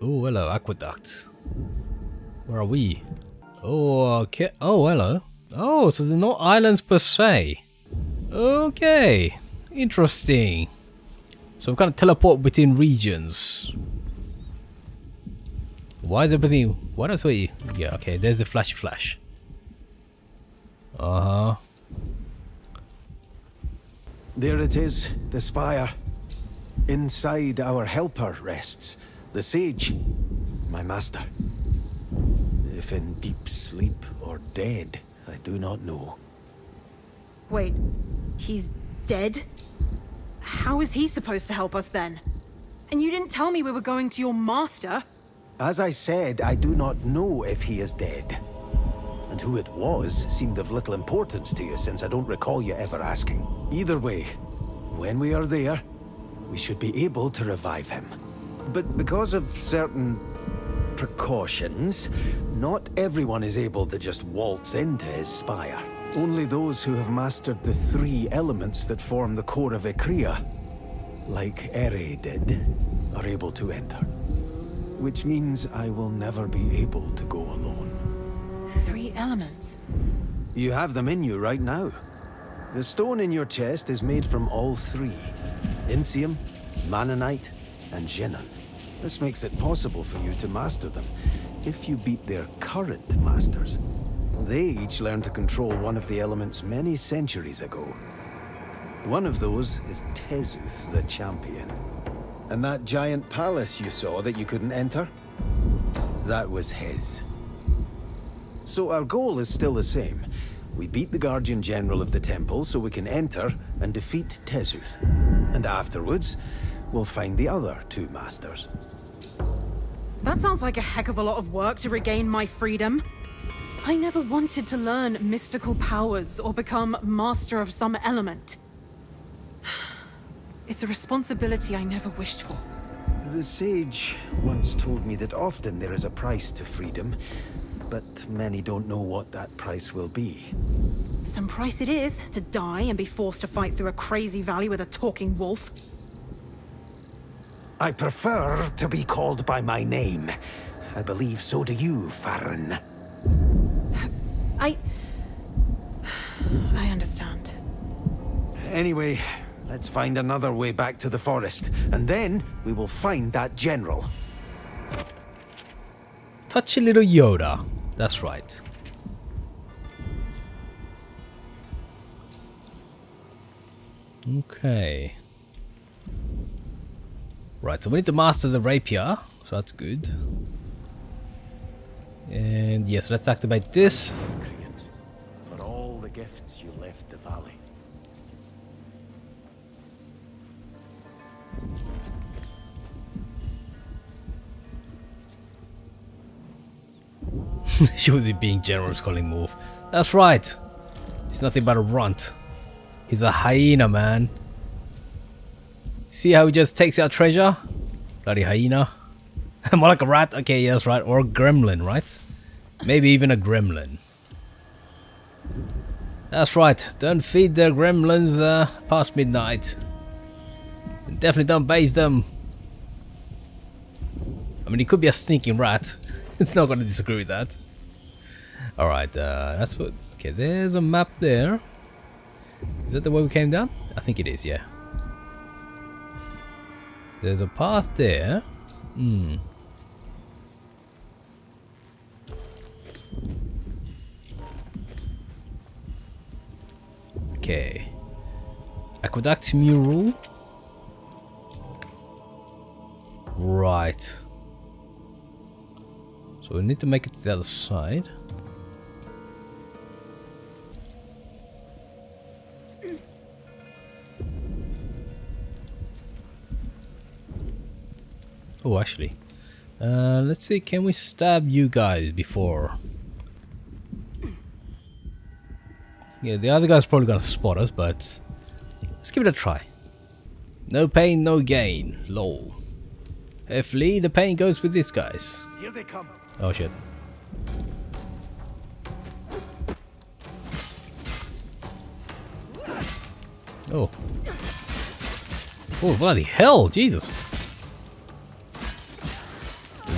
Oh, hello, aqueduct. Where are we? Oh, okay. Oh, hello. Oh, so they're not islands per se. Okay. Interesting. So we kind of teleport between regions. Why is everything... What else we... Yeah, okay, there's the flashy flash. Uh-huh. There it is, the spire. Inside our helper rests, the sage, my master. If in deep sleep or dead, I do not know. Wait, he's dead? How is he supposed to help us then? And you didn't tell me we were going to your master. As I said, I do not know if he is dead. And who it was seemed of little importance to you since I don't recall you ever asking. Either way, when we are there, we should be able to revive him. But because of certain precautions, not everyone is able to just waltz into his spire. Only those who have mastered the three elements that form the core of Acrea, like Ere did, are able to enter. Which means I will never be able to go alone. Three elements. You have them in you right now. The stone in your chest is made from all three. Insium, Manonite, and Jinnan. This makes it possible for you to master them, if you beat their current masters. They each learned to control one of the elements many centuries ago. One of those is Tezuth the Champion. And that giant palace you saw that you couldn't enter? That was his. So our goal is still the same. We beat the Guardian General of the Temple so we can enter and defeat Tezuth. And afterwards, we'll find the other two Masters. That sounds like a heck of a lot of work to regain my freedom. I never wanted to learn mystical powers or become master of some element. It's a responsibility I never wished for. The sage once told me that often there is a price to freedom, but many don't know what that price will be. Some price it is to die and be forced to fight through a crazy valley with a talking wolf. I prefer to be called by my name. I believe so do you, Faron. I... I understand. Anyway, let's find another way back to the forest, and then we will find that general. Touchy little Yoda. That's right. Okay. Right, so we need to master the rapier, so that's good. And yes, let's activate this. For all the gifts you left the valley. she was being generous calling move. That's right. He's nothing but a runt. He's a hyena, man. See how he just takes our treasure? Bloody hyena. More like a rat? Okay, yes, right. Or a gremlin, right? Maybe even a gremlin. That's right. Don't feed the gremlins uh, past midnight. Definitely don't bathe them. I mean, he could be a sneaking rat. it's not going to disagree with that. Alright, uh, that's what... Okay, there's a map there. Is that the way we came down? I think it is, yeah. There's a path there. Hmm. Okay. Aqueduct mural. Right. So we need to make it to the other side. Oh, actually. Uh, let's see, can we stab you guys before? Yeah, the other guy's probably gonna spot us, but let's give it a try. No pain, no gain. Lol. Hopefully the pain goes with these guys. Here they come. Oh shit. Oh. Oh, bloody hell, Jesus.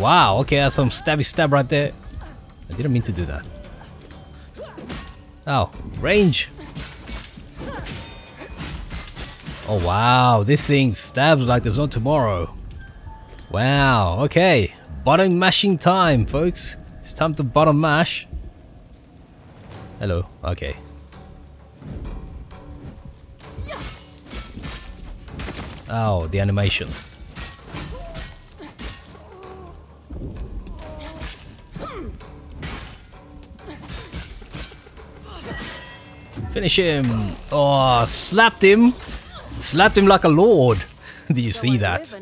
Wow, okay, that's some stabby stab right there. I didn't mean to do that. Oh, range. Oh wow, this thing stabs like there's no tomorrow. Wow, okay. Button mashing time, folks. It's time to button mash. Hello, okay. Oh, the animations. Finish him! Oh, slapped him! Slapped him like a lord! Do you see that?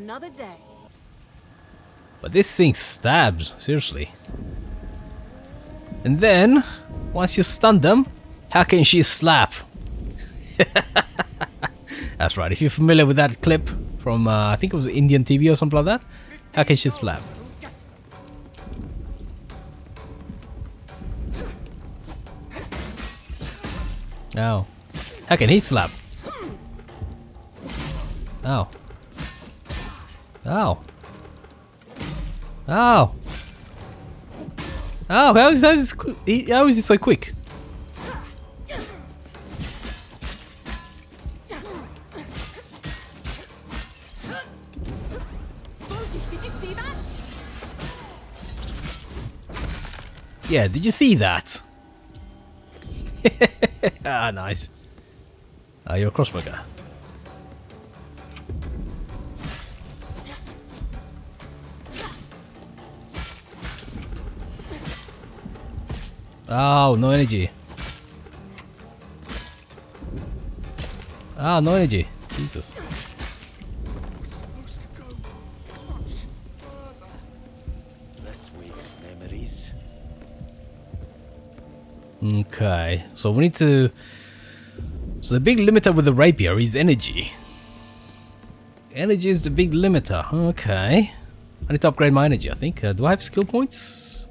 But this thing stabs, seriously. And then, once you stun them, how can she slap? That's right, if you're familiar with that clip from, uh, I think it was Indian TV or something like that, how can she slap? Oh. How can he slap? Oh. Oh. Oh. Oh, how is, he, how is he so quick? That? Yeah, did you see that? ah, nice. Ah, you're a crossbow guy. Oh, no energy. Ah, no energy. Jesus. Okay, so we need to... So the big limiter with the rapier is energy. Energy is the big limiter. Okay. I need to upgrade my energy, I think. Uh, do I have skill points?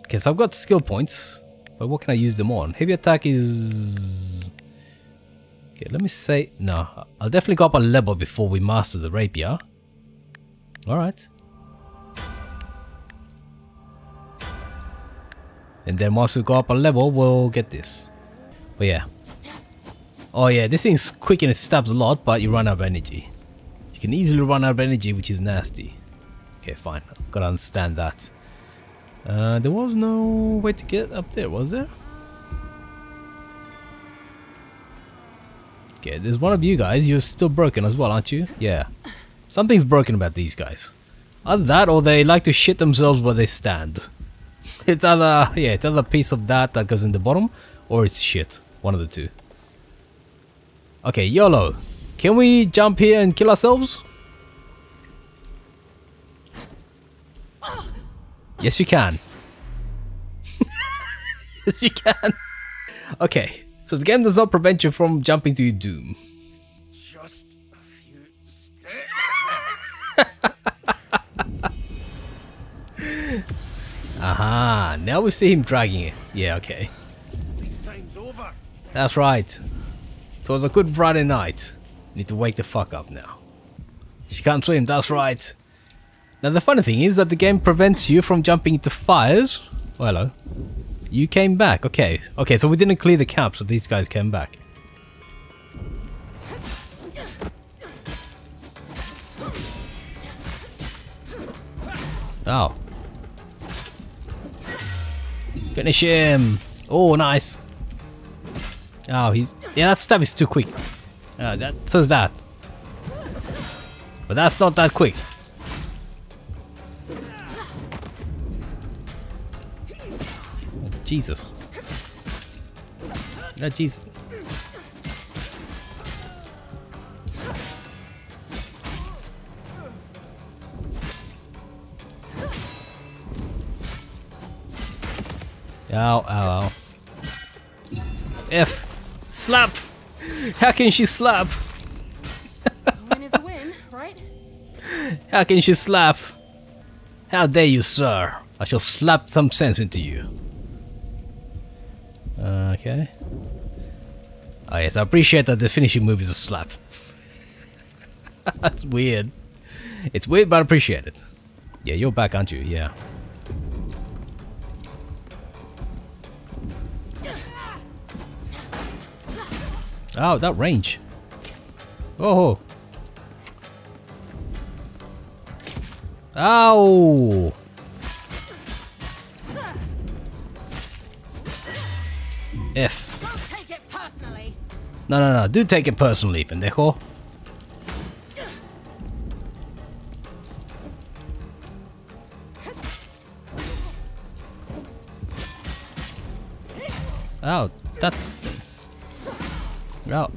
Okay, so I've got skill points. But what can I use them on? Heavy attack is... Okay, let me say... No, I'll definitely go up a level before we master the rapier. Alright. And then once we go up a level, we'll get this. But yeah. Oh yeah, this thing's quick and it stabs a lot, but you run out of energy. You can easily run out of energy, which is nasty. Okay, fine. I've got to understand that. Uh, there was no way to get up there, was there? Okay, there's one of you guys. You're still broken as well, aren't you? Yeah. Something's broken about these guys. Either that or they like to shit themselves where they stand. It's either, yeah, it's either a piece of that that goes in the bottom or it's shit. One of the two. Okay, YOLO. Can we jump here and kill ourselves? Yes, you can. yes, you can. Okay, so the game does not prevent you from jumping to your doom. Just a few steps. Aha, now we see him dragging it. Yeah, okay. That's right. It was a good Friday night. Need to wake the fuck up now. She can't swim, that's right. Now the funny thing is that the game prevents you from jumping into fires. Oh, hello. You came back, okay. Okay, so we didn't clear the camp, so these guys came back. Oh. Finish him! Oh, nice. Oh, he's... Yeah, that stab is too quick. Uh, that says that. But that's not that quick. Jesus. Yeah, Jesus. Ow, ow, ow. F. Slap! How can she slap? Win is a win, right? How can she slap? How dare you, sir? I shall slap some sense into you. Okay. Oh yes, I appreciate that the finishing move is a slap. That's weird. It's weird, but I appreciate it. Yeah, you're back, aren't you? Yeah. Oh, that range. Oh. Ow! F. Don't take it personally. No, no, no. Do take it personally, pendejo. Oh, that. Oh.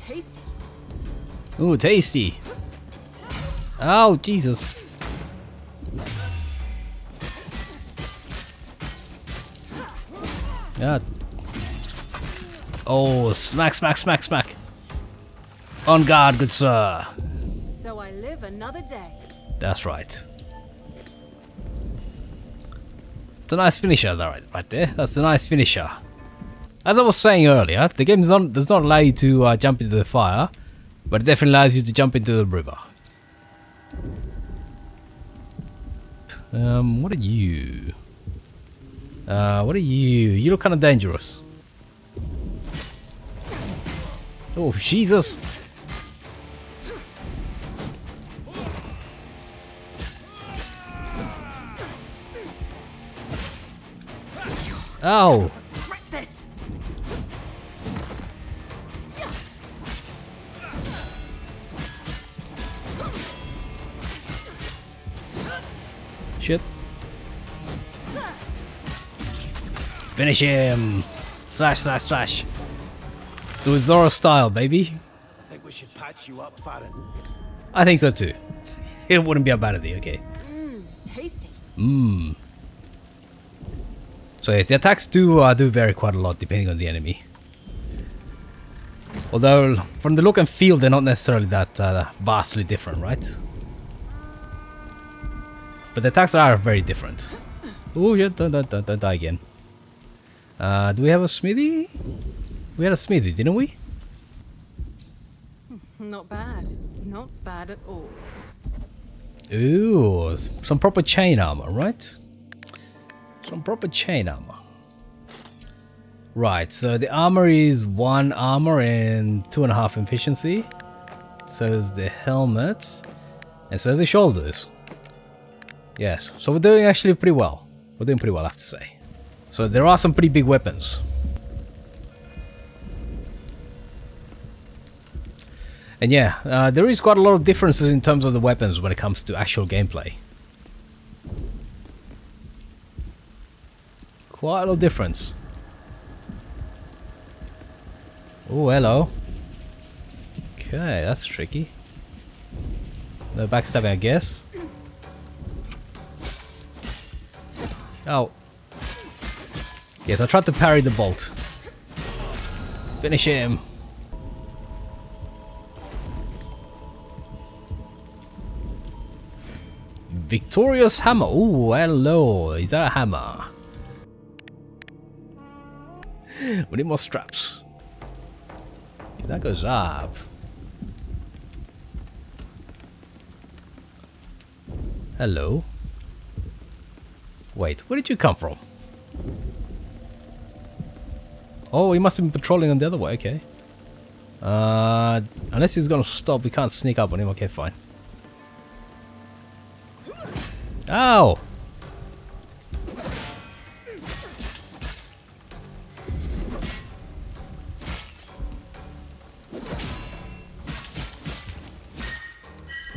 Tasty. Ooh, tasty. Oh, Jesus. Yeah. Oh, smack, smack, smack, smack. On guard, good sir. So I live another day. That's right. It's a nice finisher, that right, right there. That's a nice finisher. As I was saying earlier, the game does not, does not allow you to uh, jump into the fire, but it definitely allows you to jump into the river. Um, what are you? Uh, what are you? You look kind of dangerous. Oh, Jesus! Oh! Shit. Finish him! Slash, slash, slash. Do it Zoro style, baby. I think we should patch you up, Faron. I think so too. It wouldn't be a bad idea, okay. Mmm, Tasty. Mmm. Yes, the attacks do uh, do vary quite a lot depending on the enemy. Although, from the look and feel, they're not necessarily that uh, vastly different, right? But the attacks are very different. Oh yeah, don't, don't, don't, don't die again. Uh, do we have a smithy? We had a smithy, didn't we? Not bad. Not bad at all. Ooh, some proper chain armor, right? Some proper chain armor. Right, so the armor is one armor and two and a half efficiency. So is the helmet, and so is the shoulders. Yes, so we're doing actually pretty well. We're doing pretty well, I have to say. So there are some pretty big weapons. And yeah, uh, there is quite a lot of differences in terms of the weapons when it comes to actual gameplay. Quite a of difference. Oh, hello. Okay, that's tricky. No backstabbing, I guess. Oh. Yes, I tried to parry the bolt. Finish him. Victorious hammer. Oh, hello. Is that a hammer? We need more straps. That goes up. Hello. Wait, where did you come from? Oh, he must have been patrolling on the other way, okay. Uh, unless he's gonna stop, we can't sneak up on him. Okay, fine. Ow!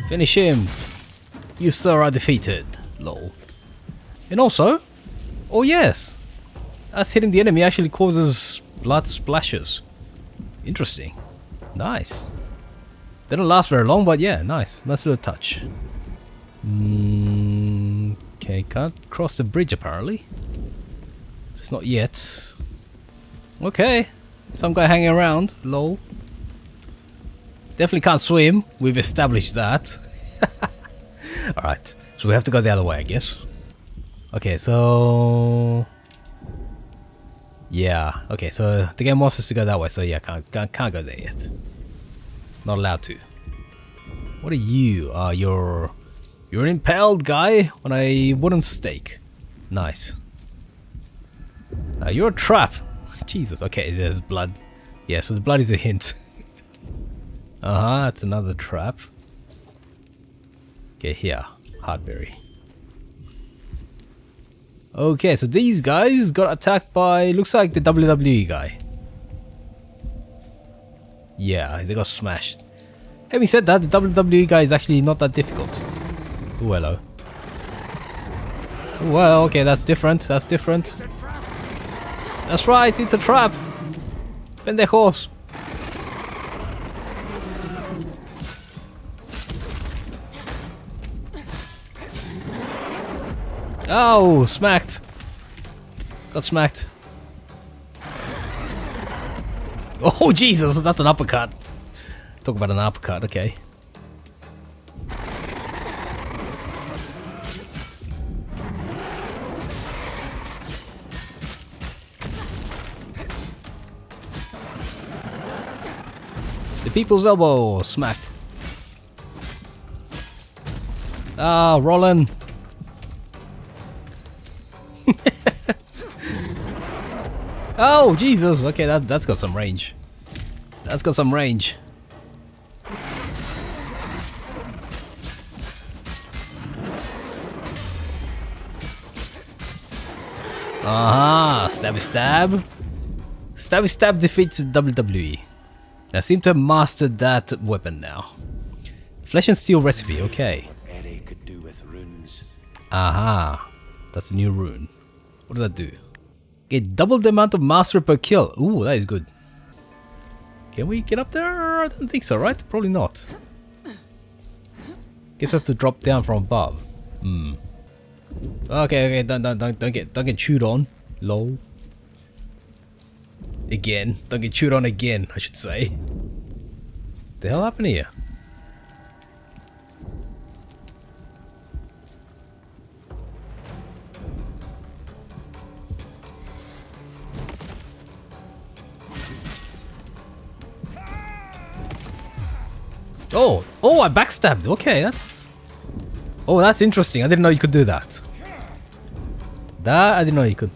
Finish him! You sir are defeated. Lol. And also, oh yes, us hitting the enemy actually causes blood splashes. Interesting. Nice. They don't last very long, but yeah, nice. Nice little touch. Mm, okay, can't cross the bridge apparently. It's not yet. Okay, some guy hanging around. Lol. Definitely can't swim. We've established that. Alright, so we have to go the other way, I guess. Okay, so... Yeah, okay, so the game wants us to go that way, so yeah, can't, can't, can't go there yet. Not allowed to. What are you? Uh, you're... You're an impaled guy on a wooden stake. Nice. Uh, you're a trap. Jesus, okay, there's blood. Yeah, so the blood is a hint. uh-huh, it's another trap. Okay, here. Hardberry. Okay, so these guys got attacked by, looks like the WWE guy. Yeah, they got smashed. Having said that, the WWE guy is actually not that difficult. Oh, hello. Well, okay, that's different, that's different. That's right, it's a trap! Pendejos! Oh, smacked. Got smacked. Oh, Jesus, that's an uppercut. Talk about an uppercut, okay. The people's elbow, smack. Ah, Roland. oh, Jesus. Okay, that, that's got some range. That's got some range. Aha, stabby stab. Stabby stab defeats WWE. I seem to have mastered that weapon now. Flesh and steel recipe, okay. Eri could do. Aha, uh-huh. that's a new rune. What does that do? Get double the amount of mastery per kill. Ooh, that is good. Can we get up there? I don't think so, right? Probably not. Guess we have to drop down from above. Hmm. Okay, okay, don't, don't, don't, don't get, don't get chewed on. Low. Again, don't get chewed on again, I should say. What the hell happened here? Oh, oh, I backstabbed. Okay, that's... Oh, that's interesting. I didn't know you could do that. That I didn't know you could.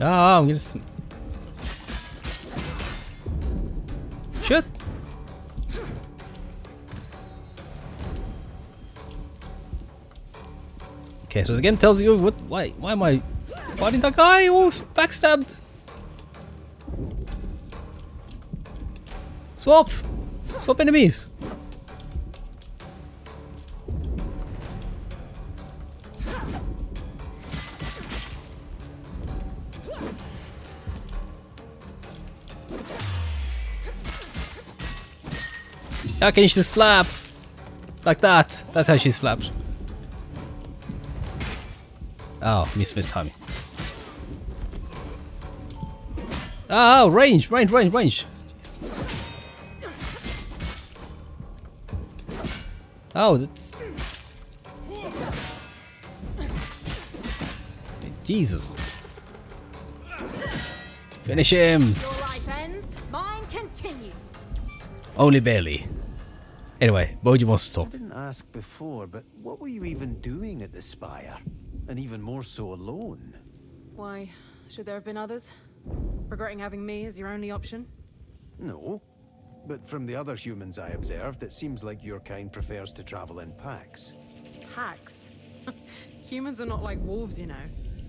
Ah, I'm gonna... Shit. Okay, so again tells you what why why am I fighting that guy? Oh backstabbed. Swap! Swap enemies! How can she slap? Like that. That's how she slaps. Oh, misfit timing. Oh, range, range, range, range. Oh, that's... Jesus. Finish him. Your life ends, mine continues. Only barely. Anyway, Boji wants to talk. I talk. didn't ask before, but what were you even doing at the Spire? And even more so alone? Why, should there have been others? Regretting having me as your only option? No. But from the other humans I observed, it seems like your kind prefers to travel in packs. Packs. Humans are not like wolves, you know.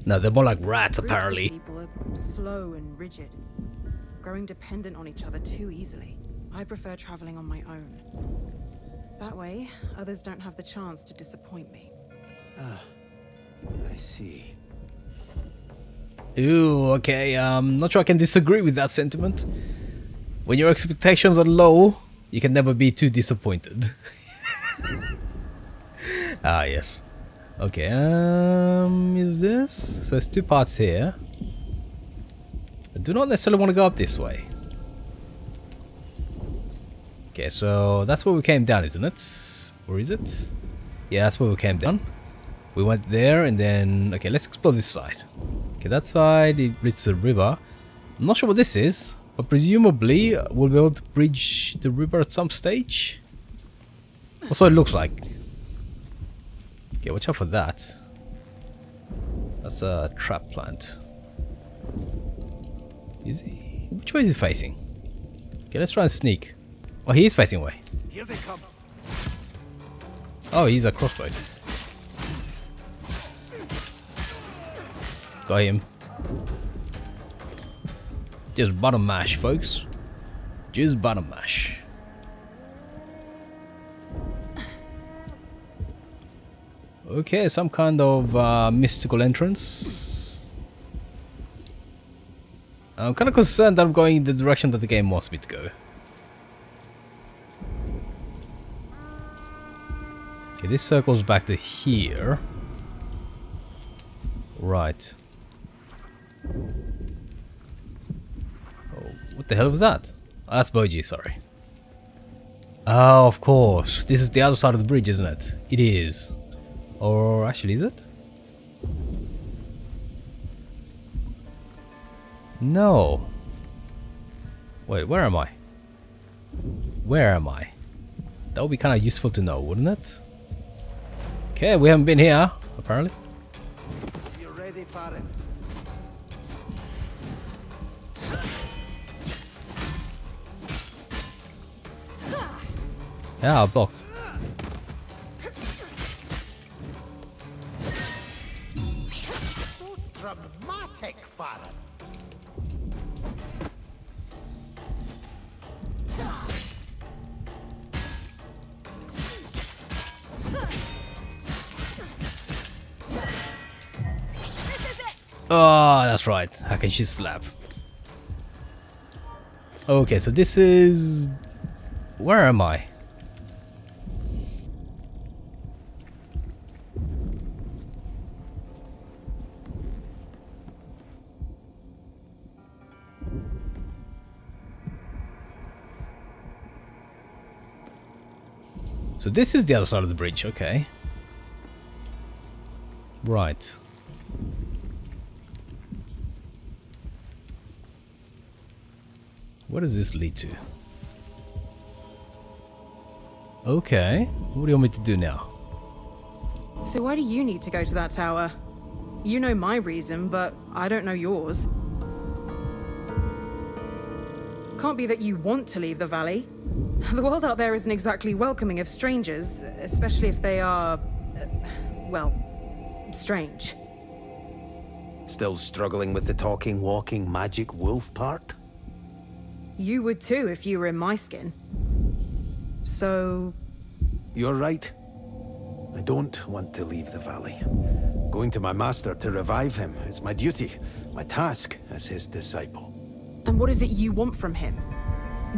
No, they're more like rats, Groups of apparently. people are slow and rigid, growing dependent on each other too easily. I prefer traveling on my own. That way, others don't have the chance to disappoint me. Ah, I see. Ooh, okay, um, not sure I can disagree with that sentiment. When your expectations are low, you can never be too disappointed. ah, yes. Okay, um, is this? So there's two parts here. I do not necessarily want to go up this way. Okay, so that's where we came down, isn't it? Or is it? Yeah, that's where we came down. We went there and then... Okay, let's explore this side. Okay, that side, it to the river. I'm not sure what this is, but presumably we'll be able to bridge the river at some stage. That's what it looks like. Okay, watch out for that. That's a trap plant. Is he? Which way is he facing? Okay, let's try and sneak. Oh, he is facing away. Here they come. Oh, he's a crossbow. Got him. Just bottom mash, folks. Just bottom mash. Okay, some kind of uh, mystical entrance. I'm kind of concerned that I'm going in the direction that the game wants me to go. Okay, this circles back to here. Right. Oh, what the hell was that? Oh, that's Boji, sorry. Oh, of course. This is the other side of the bridge, isn't it? It is. Or actually, is it? No. Wait, where am I? Where am I? That would be kind of useful to know, wouldn't it? Okay, we haven't been here, apparently. You ready Yeah, I blocked. So dramatic. Oh, that's right. How can she slap? Okay, so this is... Where am I? So this is the other side of the bridge, okay. Right. What does this lead to? Okay, what do you want me to do now? So why do you need to go to that tower? You know my reason, but I don't know yours. Can't be that you want to leave the valley. The world out there isn't exactly welcoming of strangers, especially if they are, uh, well, strange. Still struggling with the talking, walking, magic wolf part? You would too if you were in my skin. So, You're right. I don't want to leave the valley. Going to my master to revive him is my duty, my task as his disciple. and what is it you want from him?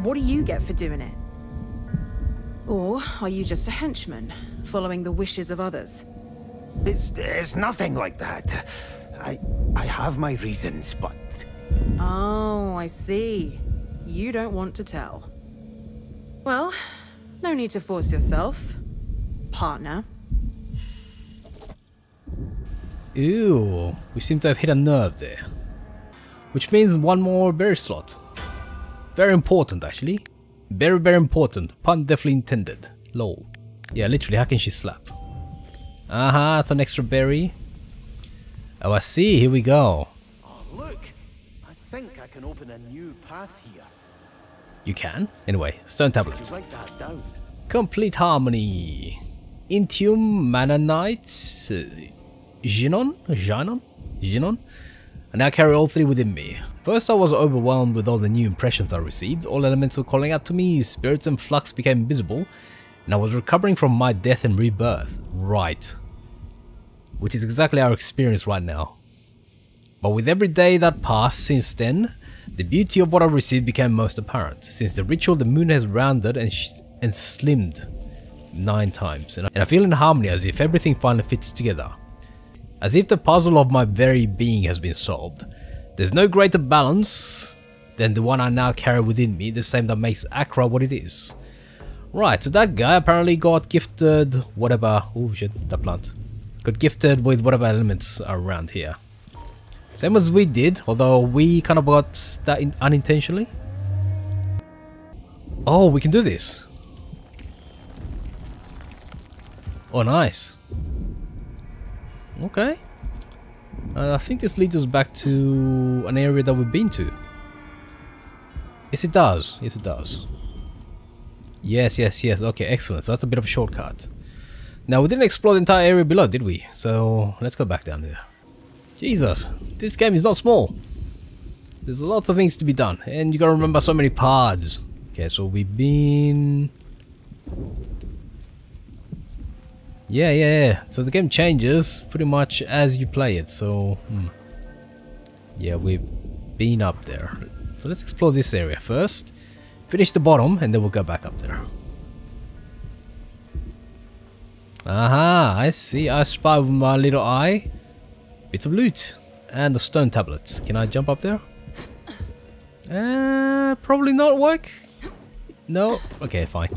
What do you get for doing it? Or are you just a henchman, following the wishes of others? It's, it's nothing like that. I, I have my reasons, but Oh, I see. You don't want to tell. Well, no need to force yourself, partner. Ew, we seem to have hit a nerve there. Which means one more berry slot. Very important actually. Very very important. Pun definitely intended. Lol. Yeah, literally, how can she slap? Uh huh, that's an extra berry. Oh, I see, here we go. Oh, look! I think I can open a new path here. You can? Anyway, stone tablet. you write that down? Complete harmony. Intium, Manonite, uh, Ginon? Ginon? Ginon? And I carry all three within me. First I was overwhelmed with all the new impressions I received, all elements were calling out to me, spirits and flux became visible, and I was recovering from my death and rebirth. Right. Which is exactly our experience right now. But with every day that passed since then, the beauty of what I received became most apparent. Since the ritual, the moon has rounded and, and slimmed nine times, and I, and I feel in harmony as if everything finally fits together. As if the puzzle of my very being has been solved. There's no greater balance than the one I now carry within me, the same that makes Acrea what it is. Right, so that guy apparently got gifted whatever... Oh shit, that plant. Got gifted with whatever elements are around here. Same as we did, although we kind of got that unintentionally. Oh, we can do this. Oh, nice. Okay. Uh, I think this leads us back to an area that we've been to. Yes, it does. Yes, it does. Yes, yes, yes. Okay, excellent. So that's a bit of a shortcut. Now, we didn't explore the entire area below, did we? So, let's go back down there. Jesus, this game is not small. There's lots of things to be done. And you gotta remember so many pods. Okay, so we've been... Yeah, yeah, yeah. So the game changes pretty much as you play it. So, hmm. yeah, we've been up there. So let's explore this area first. Finish the bottom, and then we'll go back up there. Aha, I see. I spy with my little eye. Bits of loot. And the stone tablets. Can I jump up there? Uh, probably not work. No? Okay, fine.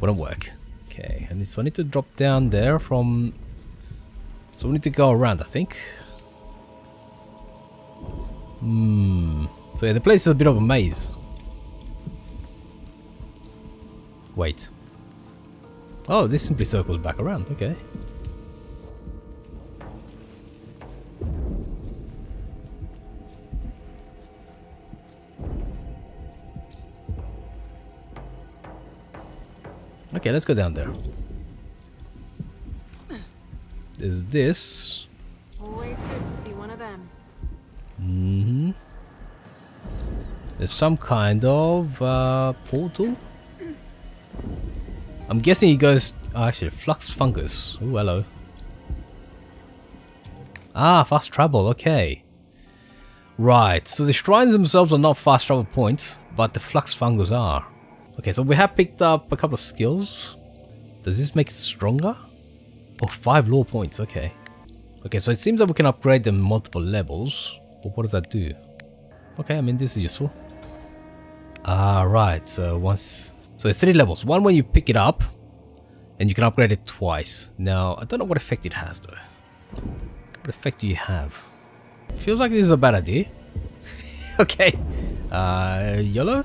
Wouldn't work. Okay, and so I need to drop down there from... So we need to go around, I think. Hmm. So yeah, the place is a bit of a maze. Wait. Oh, this simply circles back around, okay. Okay, let's go down there. Is this? Always good to see one of them. Mm hmm There's some kind of uh, portal. I'm guessing he goes. Oh, actually, flux fungus. Oh, hello. Ah, fast travel. Okay. Right. So the shrines themselves are not fast travel points, but the flux fungus are. Okay, so we have picked up a couple of skills. Does this make it stronger? Oh, five lore points, okay. Okay, so it seems that we can upgrade them multiple levels. But what does that do? Okay, I mean, this is useful. Ah, right, so once... So it's three levels. One when you pick it up, and you can upgrade it twice. Now, I don't know what effect it has, though. What effect do you have? Feels like this is a bad idea. okay. Uh, YOLO?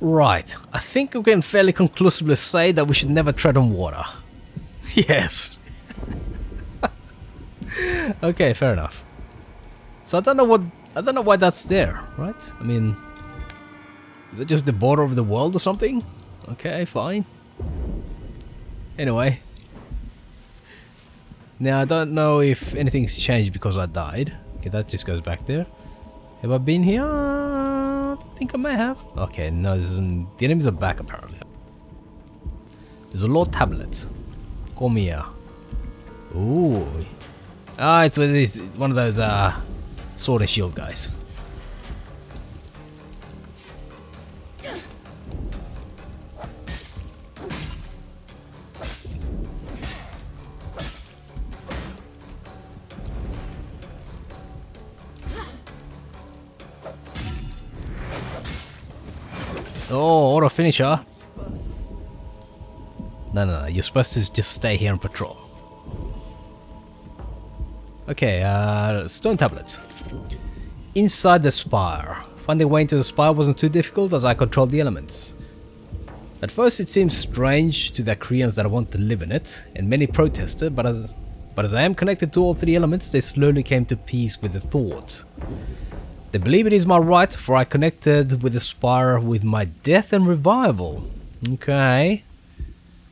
Right, I think we can fairly conclusively say that we should never tread on water. yes. okay, fair enough. So I don't know what I don't know why that's there, right? I mean, is it just the border of the world or something? Okay, fine. Anyway. Now I don't know if anything's changed because I died. Okay, that just goes back there. Have I been here? Think I might have. Okay, no, the enemies are back apparently. There's a lore tablet. Come here. Ooh. Ah, it's, it's one of those uh, sword and shield guys. Finisher. No, no, no. You're supposed to just stay here and patrol. Okay, uh, stone tablets. Inside the spire. Finding a way into the spire wasn't too difficult as I controlled the elements. At first it seemed strange to the Acreans that I want to live in it, and many protested, but as, but as I am connected to all three elements, they slowly came to peace with the thought. They believe it is my right, for I connected with the spire with my death and revival. Okay.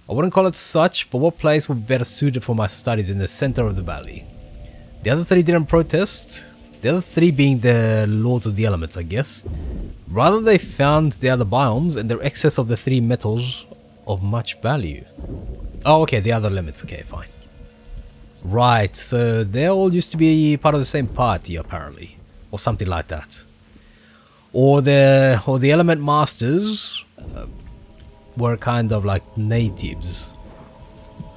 I wouldn't call it such, but what place would be better suited for my studies in the center of the valley? The other three didn't protest, the other three being the lords of the elements, I guess. Rather they found the other biomes and their excess of the three metals of much value. Oh, okay, the other limits, okay, fine. Right, so they all used to be part of the same party, apparently or something like that. Or the or the element masters uh, were kind of like natives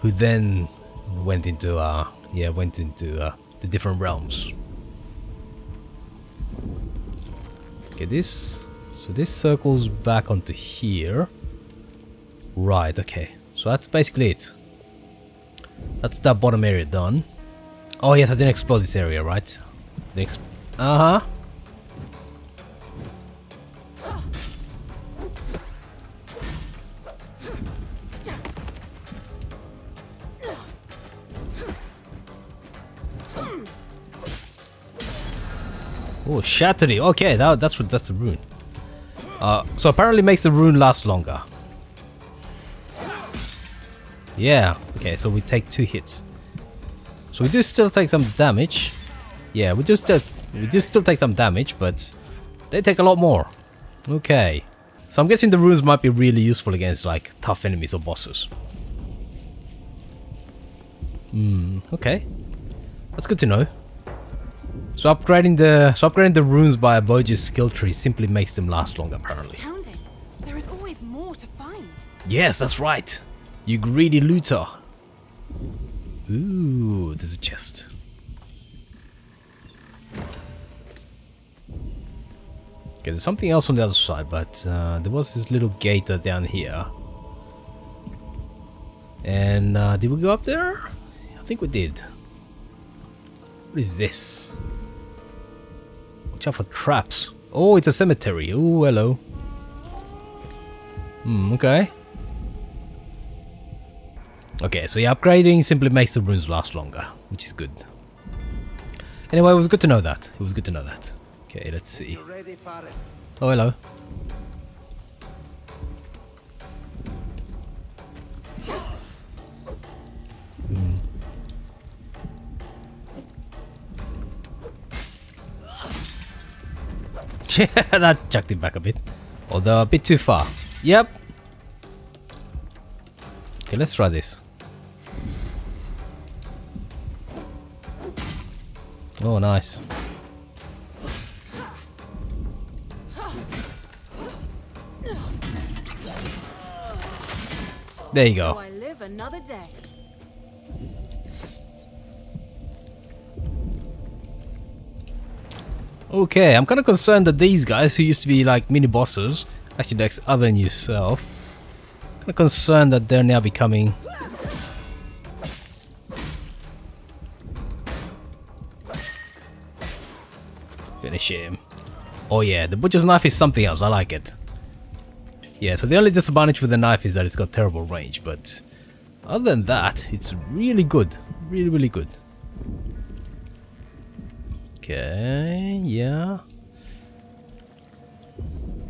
who then went into uh yeah went into uh, the different realms. Okay, this. So this circles back onto here. Right, okay. So that's basically it. That's that bottom area done. Oh yes, I didn't explore this area, right? Uh-huh. Oh, Shattery. Okay, that, that's what that's a rune. Uh, so apparently makes the rune last longer. Yeah. Okay, so we take two hits. So we do still take some damage. Yeah, we do still we do still take some damage, but they take a lot more. Okay. So I'm guessing the runes might be really useful against like tough enemies or bosses. Hmm, okay. That's good to know. So upgrading the so upgrading the runes by a Voyager's skill tree simply makes them last longer apparently. Astounding. There is always more to find. Yes, that's right. You greedy looter. Ooh, there's a chest. Okay, there's something else on the other side, but uh, there was this little gator down here. And uh, did we go up there? I think we did. What is this? Watch out for traps. Oh, it's a cemetery. Oh, hello. Hmm, okay. Okay, so yeah, upgrading simply makes the runes last longer, which is good. Anyway, it was good to know that. It was good to know that. Okay, let's see. Oh, hello. Hmm. Yeah, that chucked him back a bit. Although a bit too far. Yep. Okay, let's try this. Oh, nice. There you go. So I live another day. Okay, I'm kind of concerned that these guys who used to be like mini bosses, actually that's other than yourself, kind of concerned that they're now becoming Finish him. Oh yeah, the butcher's knife is something else. I like it. Yeah, so the only disadvantage with the knife is that it's got terrible range, but other than that, it's really good. Really, really good. Okay, yeah.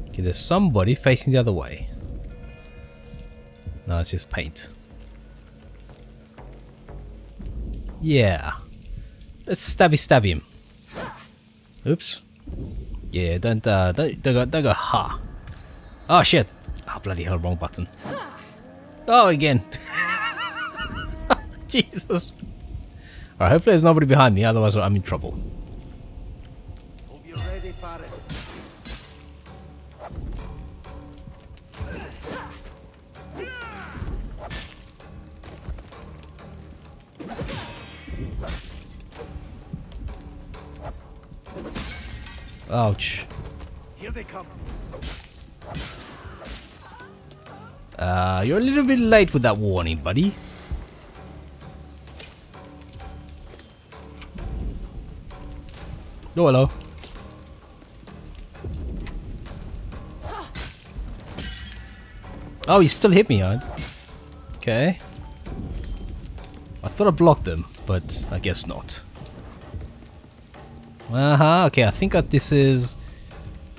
Okay, there's somebody facing the other way. No, it's just paint. Yeah. Let's stabby stab him. Oops. Yeah, don't, uh, don't, don't go, don't go ha. Oh shit. Oh, bloody hell, wrong button. Oh, again. Jesus. Alright, hopefully there's nobody behind me, otherwise I'm in trouble. Ouch. Here they come. Uh, you're a little bit late with that warning, buddy. Oh, hello. Oh, you still hit me, huh? Okay. I thought I blocked them, but I guess not. Uh-huh, okay, I think that this is...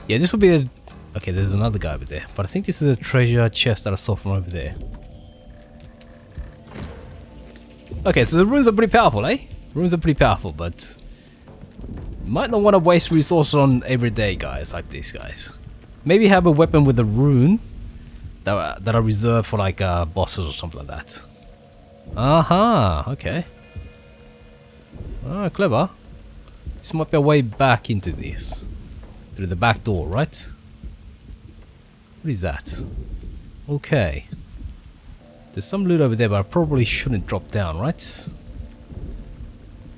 Yeah, this would be a... Okay, there's another guy over there, but I think this is a treasure chest that I saw from over there. Okay, so the runes are pretty powerful, eh? Runes are pretty powerful, but... Might not want to waste resources on everyday guys like these guys. Maybe have a weapon with a rune that are, that are reserved for like uh, bosses or something like that. Aha, uh -huh, okay. Ah, clever. This might be a way back into this. Through the back door, right? What is that? Okay. There's some loot over there, but I probably shouldn't drop down, right?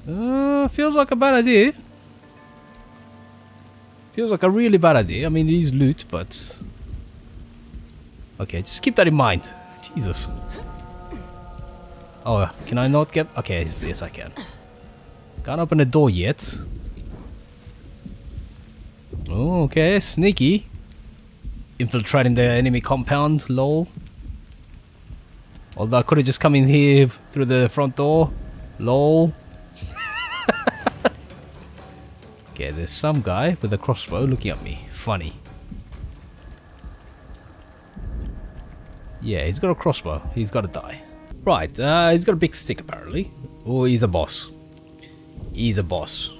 Uh, feels like a bad idea. Feels like a really bad idea. I mean, it is loot, but... Okay, just keep that in mind. Jesus. Oh, can I not get... Okay, yes, I can. Can't open the door yet. Oh, okay, sneaky. Infiltrating the enemy compound, lol. Although I could have just come in here through the front door. Lol. okay, there's some guy with a crossbow looking at me. Funny. Yeah, he's got a crossbow. He's got to die. Right, uh, he's got a big stick apparently. Oh, he's a boss. He's a boss.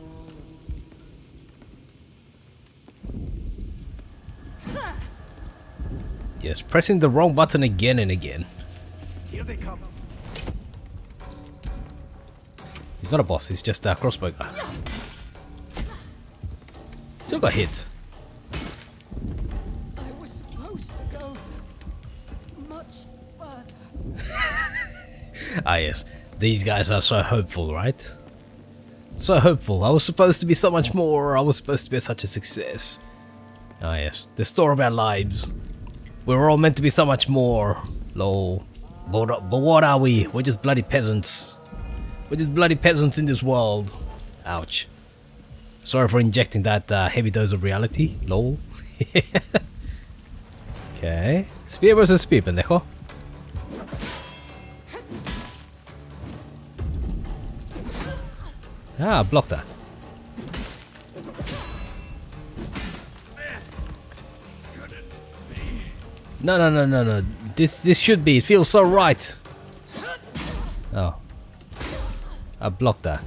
Yes, pressing the wrong button again and again. Here they come. He's not a boss, he's just a crossbow guy. Still got hit. I was supposed to go much further. Ah yes, these guys are so hopeful, right? So hopeful. I was supposed to be so much more. I was supposed to be such a success. Ah yes, the story of our lives. We were all meant to be so much more. Lol. But, but what are we? We're just bloody peasants. We're just bloody peasants in this world. Ouch. Sorry for injecting that uh, heavy dose of reality. Lol. okay. Spear versus spear, pendejo. Ah, block that. No, no, no, no, no. This, this should be. It feels so right. Oh. I blocked that.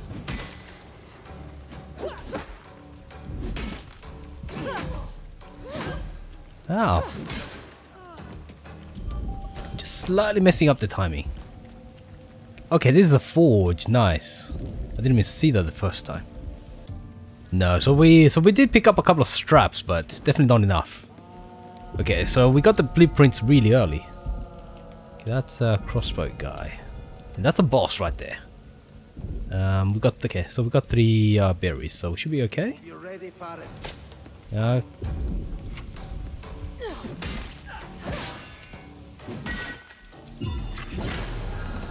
Oh. Just slightly messing up the timing. Okay, this is a forge. Nice. I didn't even see that the first time. No, so we so we did pick up a couple of straps, but definitely not enough. Okay, so we got the blueprints really early. Okay, that's a crossbow guy. And that's a boss right there. Um, we got okay, so we got three uh, berries, so we should be okay. You're ready for it. Uh,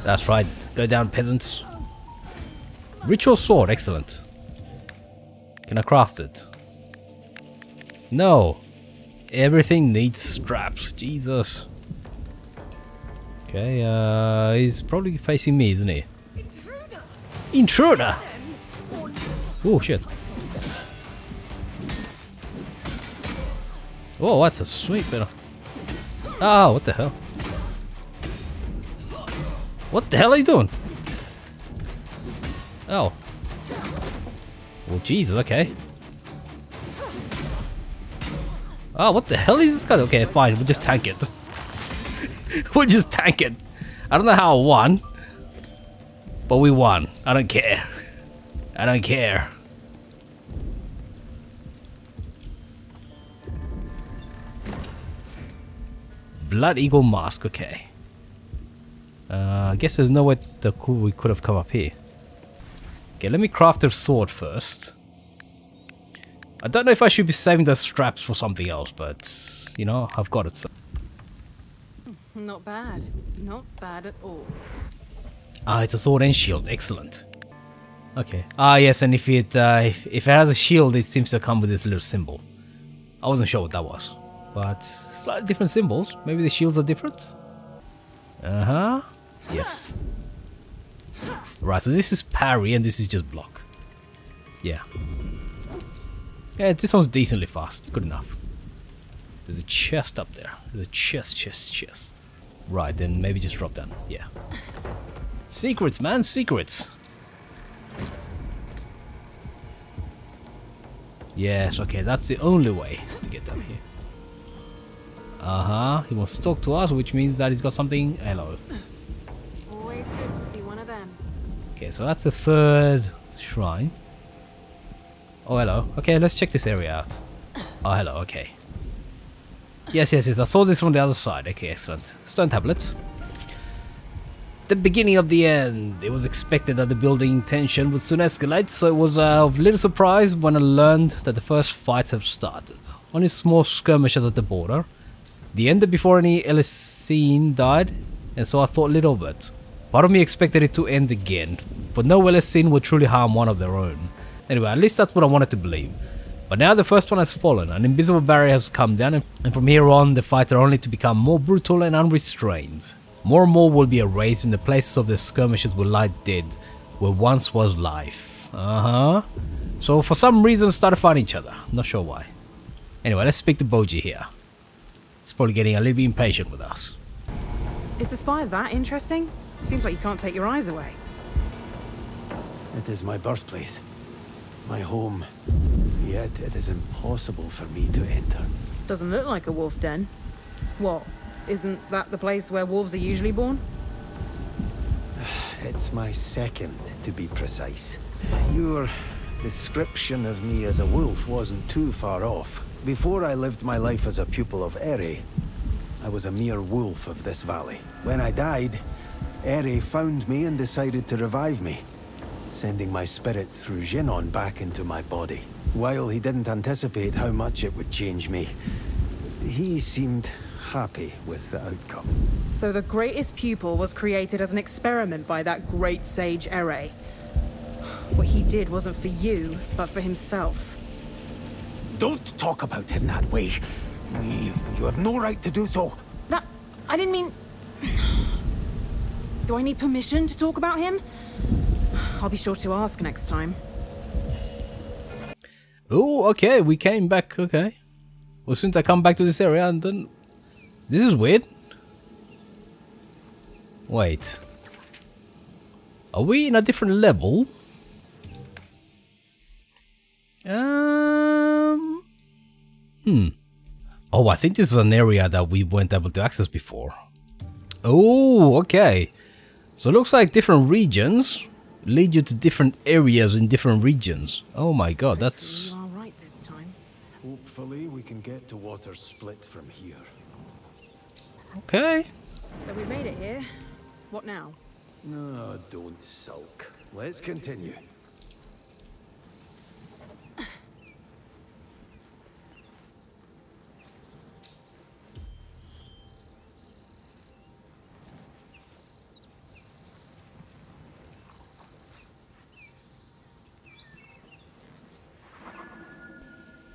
that's right. Go down, peasants. Ritual sword, excellent. Can I craft it? No. Everything needs straps. Jesus. Okay, uh, he's probably facing me, isn't he? Intruder! Intruder! Oh, shit. Oh, that's a sweet bit of... Oh, what the hell? What the hell are you doing? Oh. Well, Jesus, okay. Oh, what the hell is this guy? Okay, fine, we'll just tank it. we'll just tank it. I don't know how I won. But we won. I don't care. I don't care. Blood Eagle Mask, okay. Uh, I guess there's no way the cool we could have come up here. Okay, let me craft a sword first. I don't know if I should be saving the straps for something else, but, you know, I've got it. So. Not bad. Not bad at all. Ah, it's a sword and shield. Excellent. Okay. Ah, yes, and if it uh, if, if it has a shield, it seems to come with this little symbol. I wasn't sure what that was, but slightly different symbols. Maybe the shields are different. Uh huh. Yes. Right. So this is parry, and this is just block. Yeah. Yeah, this one's decently fast. Good enough. There's a chest up there. There's a chest, chest, chest. Right, then maybe just drop down. Yeah. Secrets, man, secrets. Yes, okay, that's the only way to get down here. Uh-huh, he wants to talk to us, which means that he's got something... Hello. Always good to see one of them. Okay, so that's the third shrine. Oh, hello. Okay, let's check this area out. Oh, hello, okay. Yes, yes, yes, I saw this from the other side. Okay, excellent. Stone tablet. the beginning of the end. It was expected that the building tension would soon escalate, so it was uh, of little surprise when I learned that the first fights have started. Only small skirmishes at the border. The ended before any Elisine died, and so I thought little of it. Part of me expected it to end again, but no Elisine would truly harm one of their own. Anyway, at least that's what I wanted to believe. But now the first one has fallen, an invisible barrier has come down, and from here on the fights are only to become more brutal and unrestrained. More and more will be erased and the places of the skirmishes will lie dead, where once was life. Uh-huh. So for some reason started fighting each other, not sure why. Anyway, let's speak to Boji here. He's probably getting a little bit impatient with us. Is the spire that interesting? Seems like you can't take your eyes away. It is my birthplace. My home. Yet it is impossible for me to enter. Doesn't look like a wolf den. What? Isn't that the place where wolves are usually born? It's my second, to be precise. Your description of me as a wolf wasn't too far off. Before I lived my life as a pupil of Eri, I was a mere wolf of this valley. When I died, Eri found me and decided to revive me, sending my spirit through Jinon back into my body. While he didn't anticipate how much it would change me, he seemed happy with the outcome. So the greatest pupil was created as an experiment by that great sage Eri. What he did wasn't for you, but for himself. Don't talk about him that way. You, you have no right to do so. That... I didn't mean... Do I need permission to talk about him? I'll be sure to ask next time. Oh, okay, we came back, okay. Well, since I come back to this area and then... This is weird. Wait. Are we in a different level? Um... Hmm. Oh, I think this is an area that we weren't able to access before. Oh, okay. So it looks like different regions lead you to different areas in different regions. Oh my god, that's... You are right this time. Hopefully we can get to Water Split from here. Okay. So we made it here. What now? No, don't sulk. Let's continue.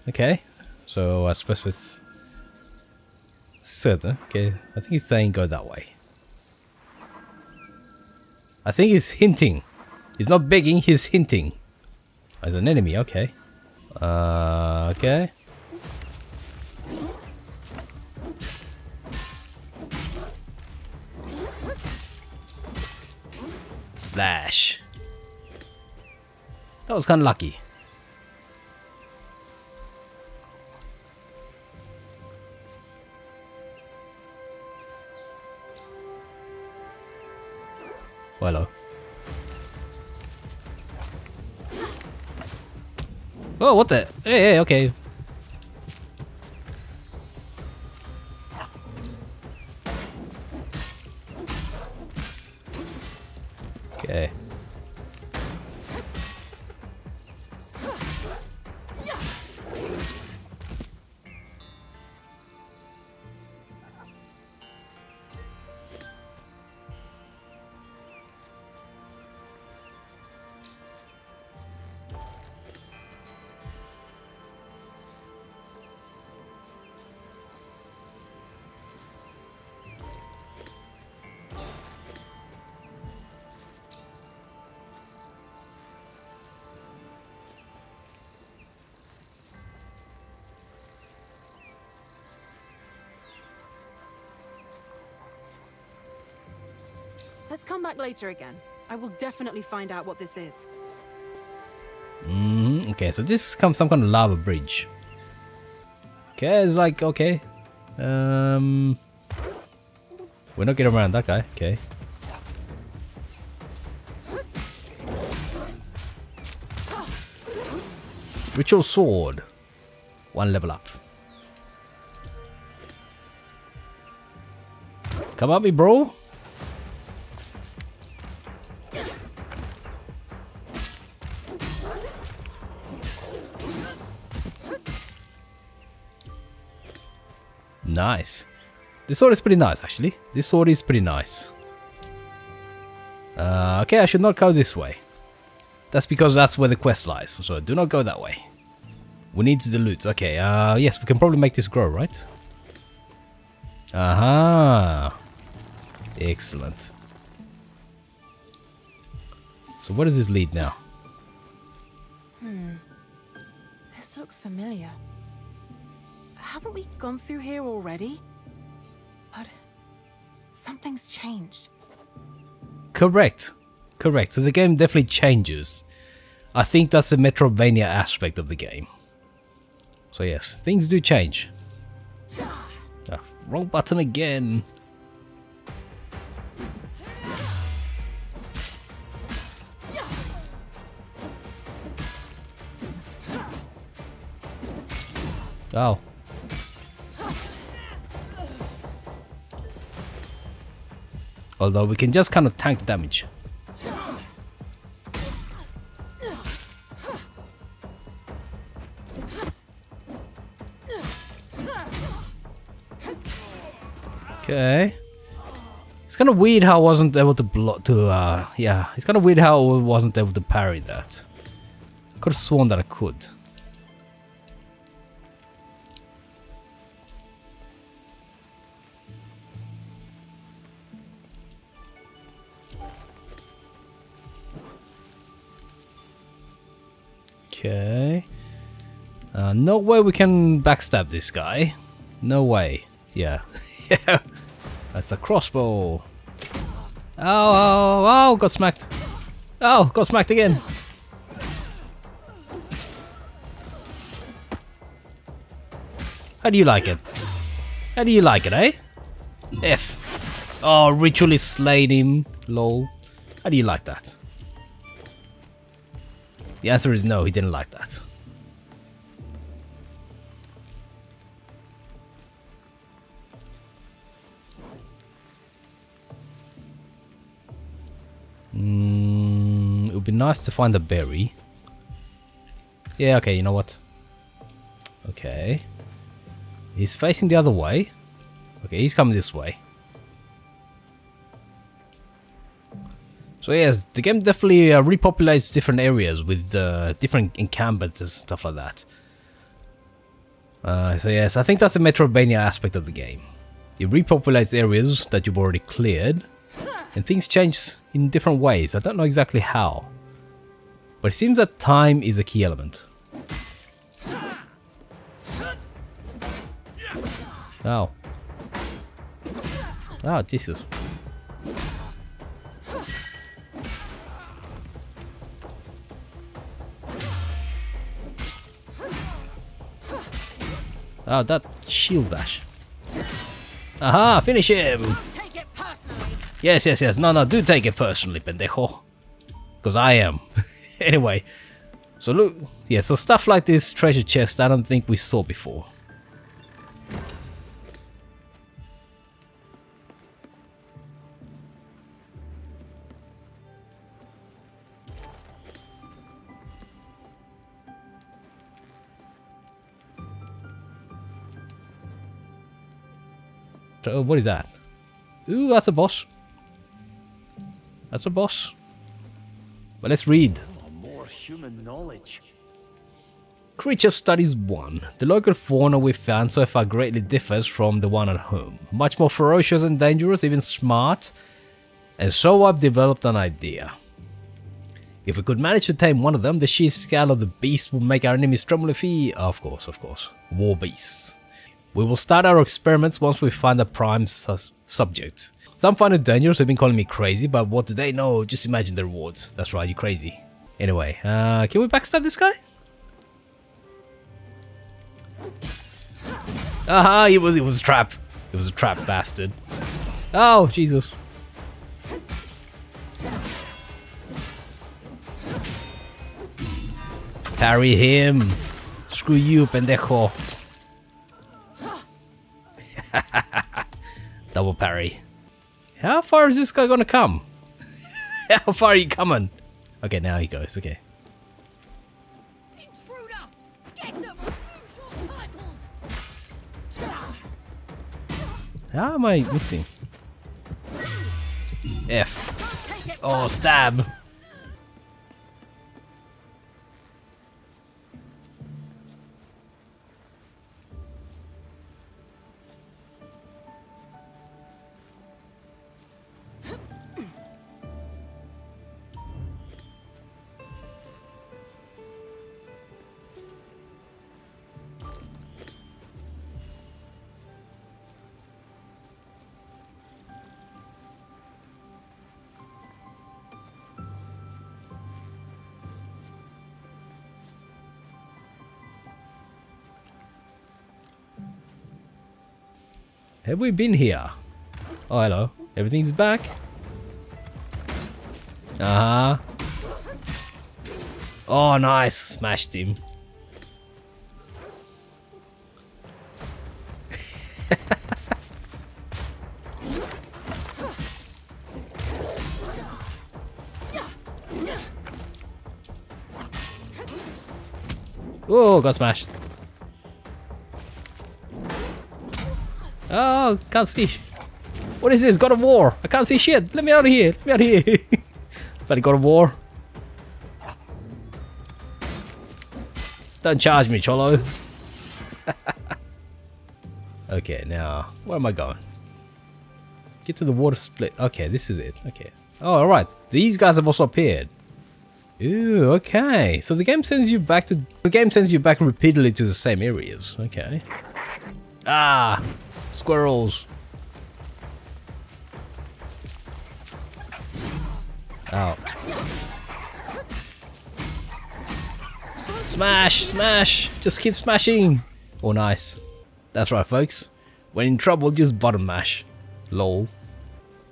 Okay. So I suppose it's certain. Okay. I think he's saying go that way. I think he's hinting. He's not begging, he's hinting. As an enemy, okay. Uh, okay. Slash. That was kind of lucky. Hello. Oh, what the? Hey, hey. Okay. Back later again. I will definitely find out what this is. Mm, okay, so this comes some kind of lava bridge. Okay, it's like okay. Um, we're not getting around that guy. Okay. Ritual sword, one level up. Come at me, bro. Nice. This sword is pretty nice, actually. This sword is pretty nice. Uh, okay, I should not go this way. That's because that's where the quest lies. So do not go that way. We need the loot. Okay, uh, yes, we can probably make this grow, right? Aha. Excellent. So where does this lead now? Hmm. This looks familiar. Haven't we gone through here already? But something's changed. Correct. Correct. So the game definitely changes. I think that's the Metroidvania aspect of the game. So yes, things do change. Ah, wrong button again. Oh. Although we can just kind of tank the damage. Okay. It's kind of weird how I wasn't able to block to uh yeah, it's kind of weird how I wasn't able to parry that. I could have sworn that I could. Okay. Uh, no way we can backstab this guy. No way. Yeah. yeah. That's a crossbow. Oh, oh, oh, got smacked. Oh, got smacked again. How do you like it? How do you like it, eh? F. Oh, ritually slayed him. Lol. How do you like that? The answer is no, he didn't like that. Mm, it would be nice to find a berry. Yeah, okay, you know what? Okay. He's facing the other way. Okay, he's coming this way. So yes, the game definitely uh, repopulates different areas with uh, different encampments and stuff like that. Uh, so yes, I think that's the Metroidvania aspect of the game. It repopulates areas that you've already cleared, and things change in different ways. I don't know exactly how. But it seems that time is a key element. Oh. Oh, Jesus. Oh, that shield bash. Aha, finish him! Yes, yes, yes. No, no, do take it personally, pendejo. Because I am. anyway, so look, yeah, so stuff like this treasure chest, I don't think we saw before. So, what is that? Ooh, that's a boss. That's a boss. But let's read. Oh, more human knowledge. Creature Studies 1. The local fauna we found so far greatly differs from the one at home. Much more ferocious and dangerous, even smart. And so I've developed an idea. If we could manage to tame one of them, the sheer scale of the beast would make our enemies tremble if he... Of course, of course. War beasts. We will start our experiments once we find a prime subject. Some find it dangerous, they've been calling me crazy, but what do they know? Just imagine the rewards. That's right, you're crazy. Anyway, uh, can we backstab this guy? Aha, it was, it was a trap. It was a trap, bastard. Oh, Jesus. Parry him. Screw you, pendejo. Double parry. How far is this guy gonna come? How far are you coming? Okay, now he goes. Okay. Intruder! Get them! Use your titles! How am I missing? F. Oh, stab. Have we been here? Oh, hello. Everything's back. Uh-huh. Oh, nice. Smashed him. oh, got smashed. Oh, can't see. What is this? God of War. I can't see shit. Let me out of here. Let me out of here. Bloody God of War. Don't charge me, Cholo. okay, now, where am I going? Get to the water split. Okay, this is it. Okay. Oh, alright. These guys have also appeared. Ooh, okay. So the game sends you back to... The game sends you back repeatedly to the same areas. Okay. Ah! Squirrels. Out. Smash! Smash! Just keep smashing! Oh, nice. That's right, folks. When in trouble, just button mash. Lol.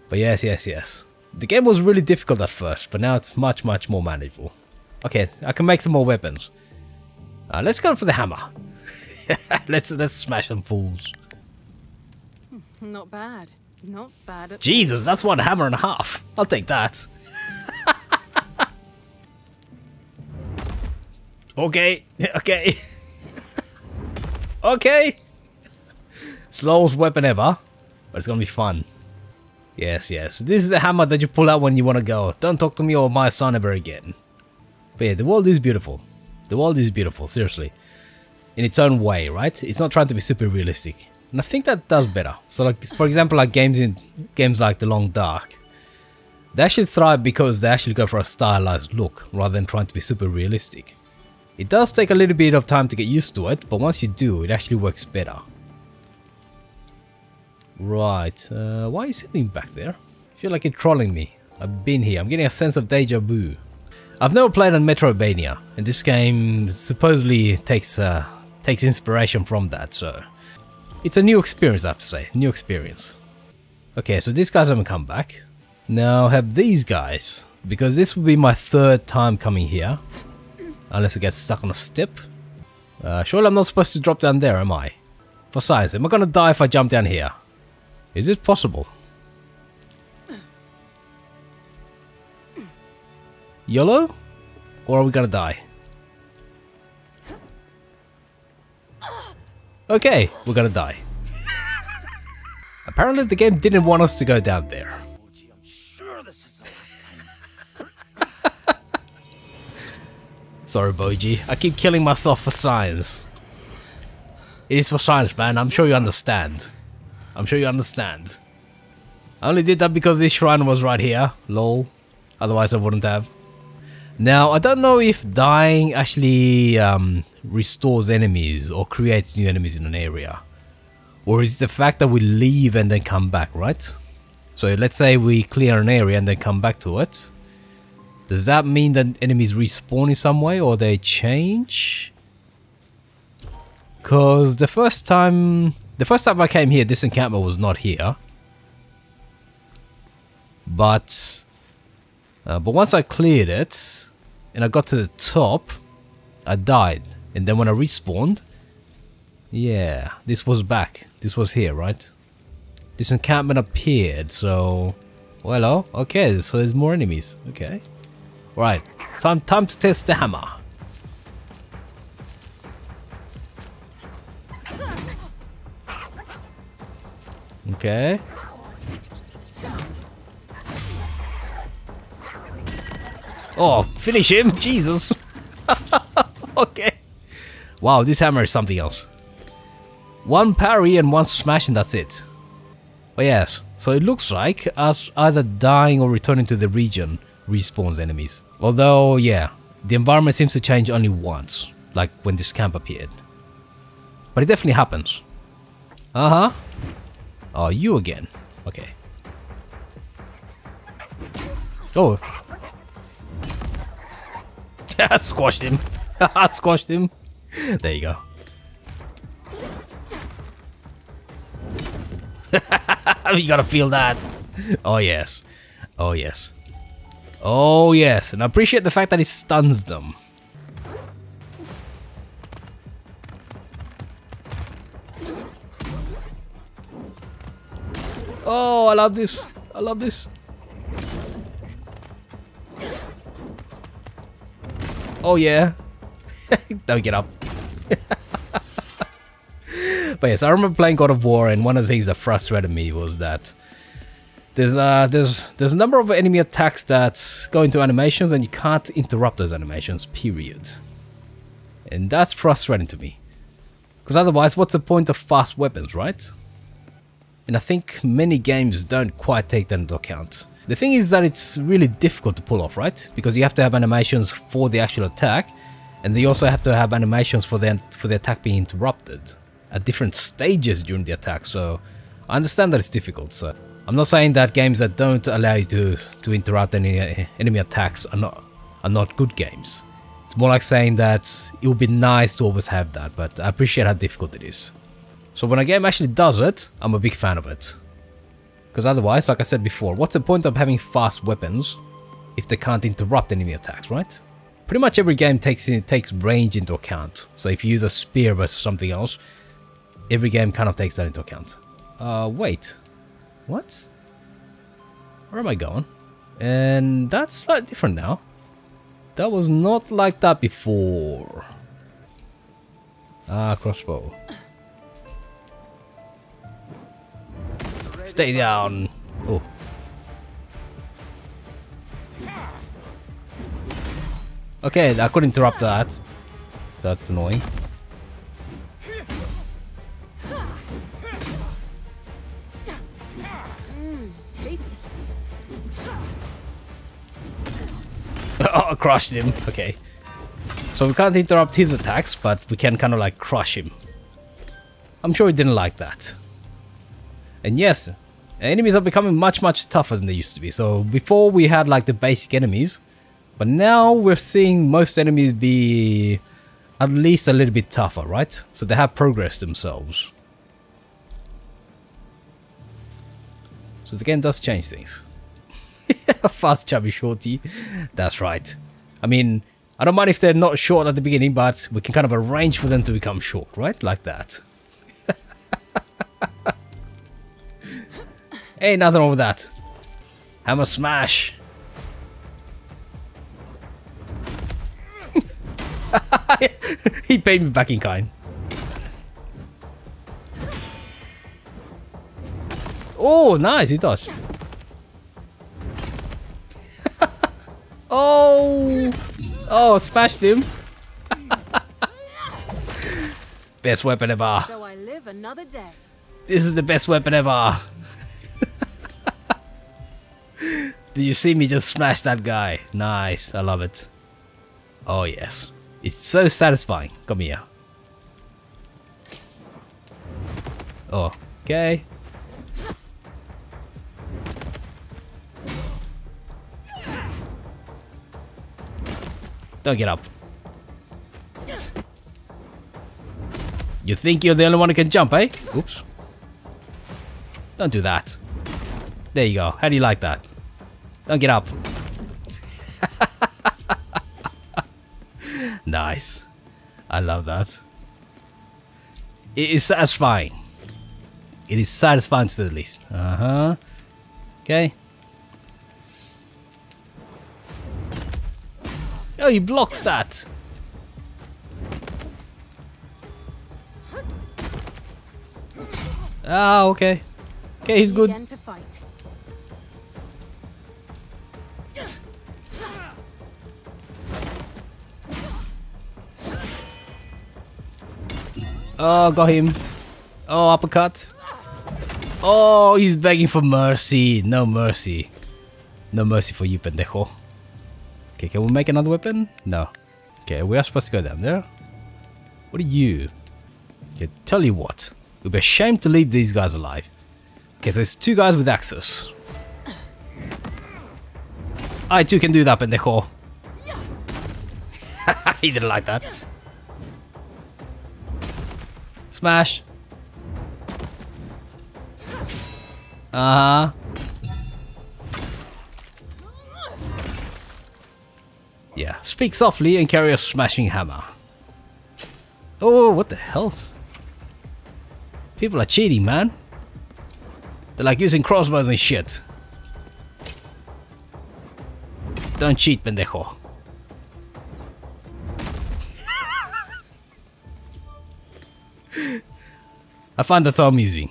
But yes, yes, yes. The game was really difficult at first, but now it's much, much more manageable. Okay, I can make some more weapons. Uh, let's go for the hammer. let's let's smash some fools. Not bad. Not bad at Jesus, that's one hammer and a half. I'll take that. okay, okay. okay. Slowest weapon ever, but it's gonna be fun. Yes, yes. This is the hammer that you pull out when you want to go. Don't talk to me or my son ever again. But yeah, the world is beautiful. The world is beautiful, seriously. In its own way, right? It's not trying to be super realistic. And I think that does better. So like, for example, like games in games like The Long Dark, they actually thrive because they actually go for a stylized look rather than trying to be super realistic. It does take a little bit of time to get used to it, but once you do, it actually works better. Right, uh, why are you sitting back there? I feel like you're trolling me. I've been here, I'm getting a sense of deja vu. I've never played on Metroidvania, and this game supposedly takes uh, takes inspiration from that, so... It's a new experience, I have to say. New experience. Okay, so these guys haven't come back. Now I have these guys, because this will be my third time coming here. Unless I get stuck on a step. Uh, surely I'm not supposed to drop down there, am I? For size, am I gonna die if I jump down here? Is this possible? YOLO? Or are we gonna die? Okay, we're gonna die. Apparently the game didn't want us to go down there. Sorry, Boji. I keep killing myself for science. It is for science, man. I'm sure you understand. I'm sure you understand. I only did that because this shrine was right here. Lol. Otherwise I wouldn't have. Now, I don't know if dying actually um, restores enemies or creates new enemies in an area. Or is it the fact that we leave and then come back, right? So let's say we clear an area and then come back to it. Does that mean that enemies respawn in some way or they change? Because the first time... The first time I came here, this encampment was not here. But... Uh, but once I cleared it, and I got to the top, I died. And then when I respawned, yeah, this was back. This was here, right? This encampment appeared, so... Well, oh, okay, so there's more enemies. Okay. Right, time, time to test the hammer. Okay. Oh, finish him! Jesus! okay. Wow, this hammer is something else. One parry and one smash and that's it. But yes, so it looks like us either dying or returning to the region respawns enemies. Although, yeah, the environment seems to change only once, like when this camp appeared. But it definitely happens. Uh-huh. Oh, you again. Okay. Oh. Squashed him. Squashed him. There you go. you gotta feel that. Oh yes. Oh yes. Oh yes. And I appreciate the fact that he stuns them. Oh, I love this. I love this. Oh yeah. Don't get up. but yes, I remember playing God of War, and one of the things that frustrated me was that there's uh there's there's a number of enemy attacks that go into animations, and you can't interrupt those animations. Period. And that's frustrating to me, because otherwise, what's the point of fast weapons, right? And I think many games don't quite take that into account. The thing is that it's really difficult to pull off, right? Because you have to have animations for the actual attack, and they also have to have animations for the for the attack being interrupted at different stages during the attack. So I understand that it's difficult. So I'm not saying that games that don't allow you to to interrupt any enemy attacks are not are not good games. It's more like saying that it would be nice to always have that, but I appreciate how difficult it is. So when a game actually does it, I'm a big fan of it. Because otherwise, like I said before, what's the point of having fast weapons if they can't interrupt enemy attacks, right? Pretty much every game takes in, takes range into account. So if you use a spear versus something else, every game kind of takes that into account. Uh, wait. What? Where am I going? And that's slightly different now. That was not like that before. Ah, crossbow. Stay down. Oh. Okay, I couldn't interrupt that. So that's annoying. Oh, crushed him. Okay. So we can't interrupt his attacks, but we can kind of like crush him. I'm sure he didn't like that. And yes, enemies are becoming much, much tougher than they used to be. So before we had like the basic enemies, but now we're seeing most enemies be at least a little bit tougher, right? So they have progressed themselves. So the game does change things. Fast chubby shorty. That's right. I mean, I don't mind if they're not short at the beginning, but we can kind of arrange for them to become short, right? Like that. hey, nothing wrong with that. Hammer smash. he paid me back in kind. Oh, nice, he dodged. oh, oh, smashed him. best weapon ever. So I live another day. This is the best weapon ever. Did you see me just smash that guy? Nice, I love it. Oh yes. It's so satisfying. Come here. Oh, okay. Don't get up. You think you're the only one who can jump, eh? Oops. Don't do that. There you go. How do you like that? Don't get up. Nice. I love that. It is satisfying. It is satisfying to the least. Uh-huh. Okay. Oh, he blocks that. Ah, okay. Okay, he's good. Oh, got him. Oh, uppercut. Oh, he's begging for mercy. No mercy. No mercy for you, pendejo. Okay, can we make another weapon? No. Okay, we are supposed to go down there. What are you? Okay, tell you what. We'd be ashamed to leave these guys alive. Okay, so it's two guys with axes. I too can do that, pendejo. he didn't like that. Smash. Uh huh. Yeah, speak softly and carry a smashing hammer. Oh, what the hell? People are cheating, man. They're like using crossbows and shit. Don't cheat, pendejo. I find that so amusing.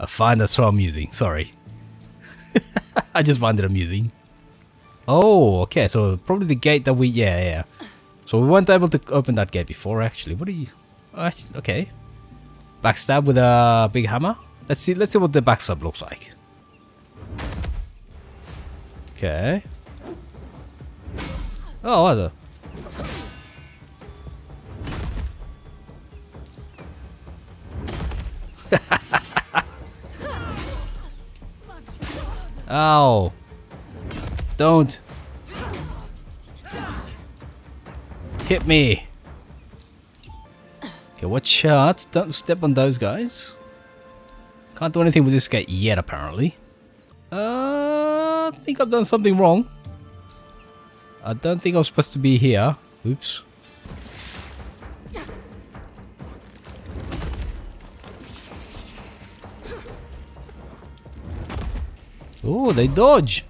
I find that so amusing. Sorry. I just find it amusing. Oh, okay. So probably the gate that we... Yeah, yeah. So we weren't able to open that gate before, actually. What are you... Okay. Backstab with a big hammer? Let's see, let's see what the backstab looks like. Okay. Oh, the... Ow. Don't. Hit me. Okay, watch out. Don't step on those guys. Can't do anything with this gate yet, apparently. Uh, I think I've done something wrong. I don't think I was supposed to be here. Oops. Oh, they dodge.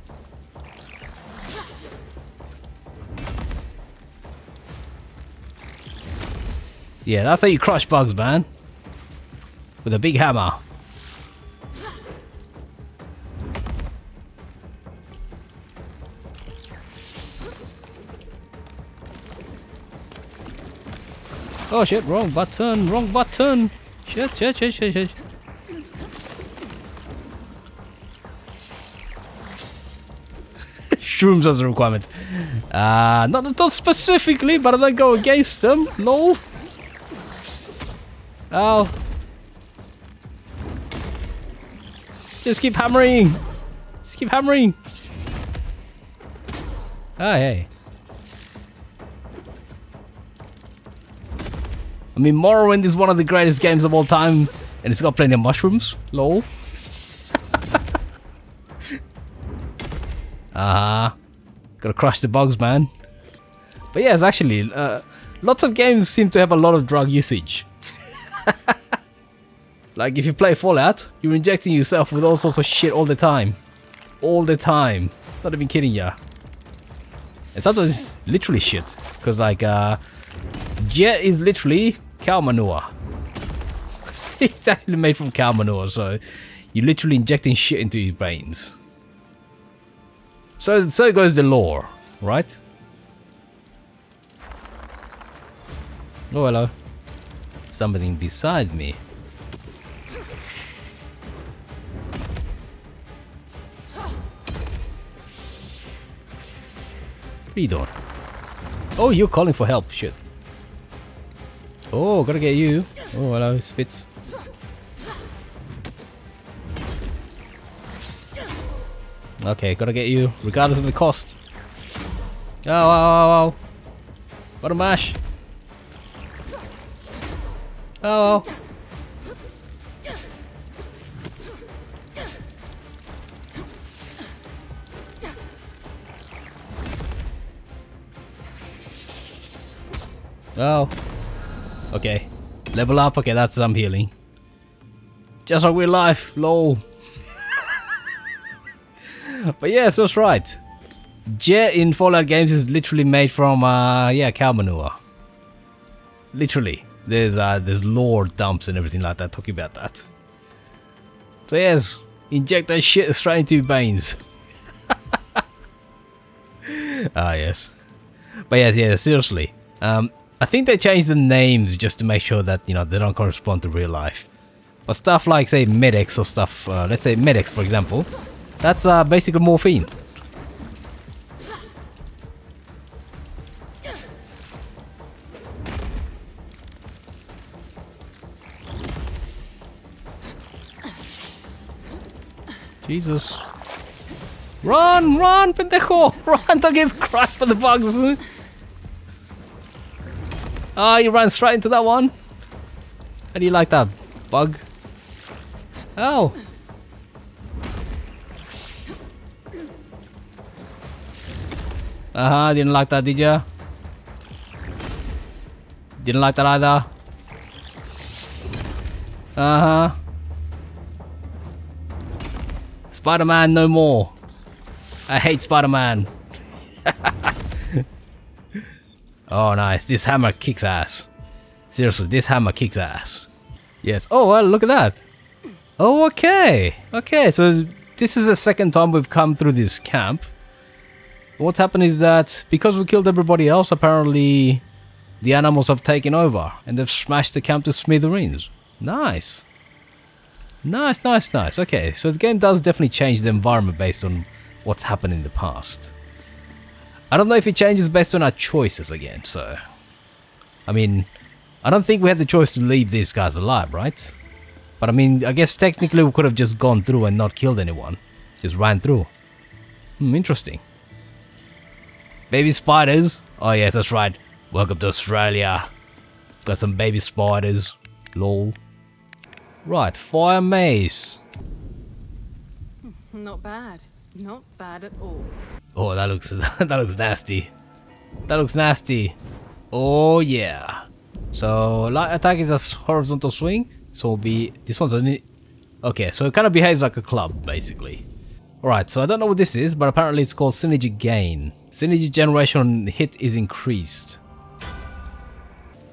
Yeah, that's how you crush bugs, man. With a big hammer. Oh shit, wrong button, wrong button. Shit, shit, shit, shit, shit. Shrooms as a requirement. Uh, not, not specifically, but I don't go against them. Lol. Oh. Just keep hammering. Just keep hammering. Oh, hey. I mean, Morrowind is one of the greatest games of all time, and it's got plenty of mushrooms. Lol. Uh-huh. Gotta crush the bugs, man. But yes, actually, uh, lots of games seem to have a lot of drug usage. like, if you play Fallout, you're injecting yourself with all sorts of shit all the time. All the time. Not even kidding ya. And sometimes it's literally shit. Because, like, uh, Jet is literally cow manure. it's actually made from cow manure, so you're literally injecting shit into your brains. So, so goes the lore, right? Oh, hello. Something beside me. Doing? Oh, you're calling for help. Shit. Oh, gotta get you. Oh, hello, Spitz. Okay, gotta get you, regardless of the cost. Oh, oh, oh, oh. What a mash. Oh, oh. Oh. Okay. Level up. Okay, that's some healing. Just like real life. Lol. But yes, that's right. Jet in Fallout games is literally made from, uh, yeah, cow manure. Literally. There's, uh, there's lore dumps and everything like that talking about that. So yes, inject that shit straight into your veins. ah yes. But yes, yes, seriously. Um, I think they changed the names just to make sure that, you know, they don't correspond to real life. But stuff like, say, Med-X or stuff, uh, let's say Med-X, for example, that's uh, basically morphine. Jesus. Run, run, pendejo! Run, don't get crushed by the bugs! Ah, oh, you ran straight into that one. How do you like that, bug? Oh. Uh-huh, didn't like that, did ya? Didn't like that either. Uh-huh. Spider-Man no more. I hate Spider-Man. oh, nice. This hammer kicks ass. Seriously, this hammer kicks ass. Yes. Oh, well, look at that. Oh, okay. Okay, so this is the second time we've come through this camp. What's happened is that because we killed everybody else, apparently the animals have taken over and they've smashed the camp to smithereens. Nice. Nice, nice, nice. Okay, so the game does definitely change the environment based on what's happened in the past. I don't know if it changes based on our choices again, so... I mean, I don't think we had the choice to leave these guys alive, right? But I mean, I guess technically we could have just gone through and not killed anyone. Just ran through. Hmm, interesting. Baby spiders? Oh yes, that's right. Welcome to Australia. Got some baby spiders. Lol. Right, fire mace. Not bad. Not bad at all. Oh, that looks that looks nasty. That looks nasty. Oh yeah. So light attack is a horizontal swing. So it'll be this one's a okay. So it kind of behaves like a club basically. Alright, so I don't know what this is, but apparently it's called synergy gain. Synergy generation hit is increased.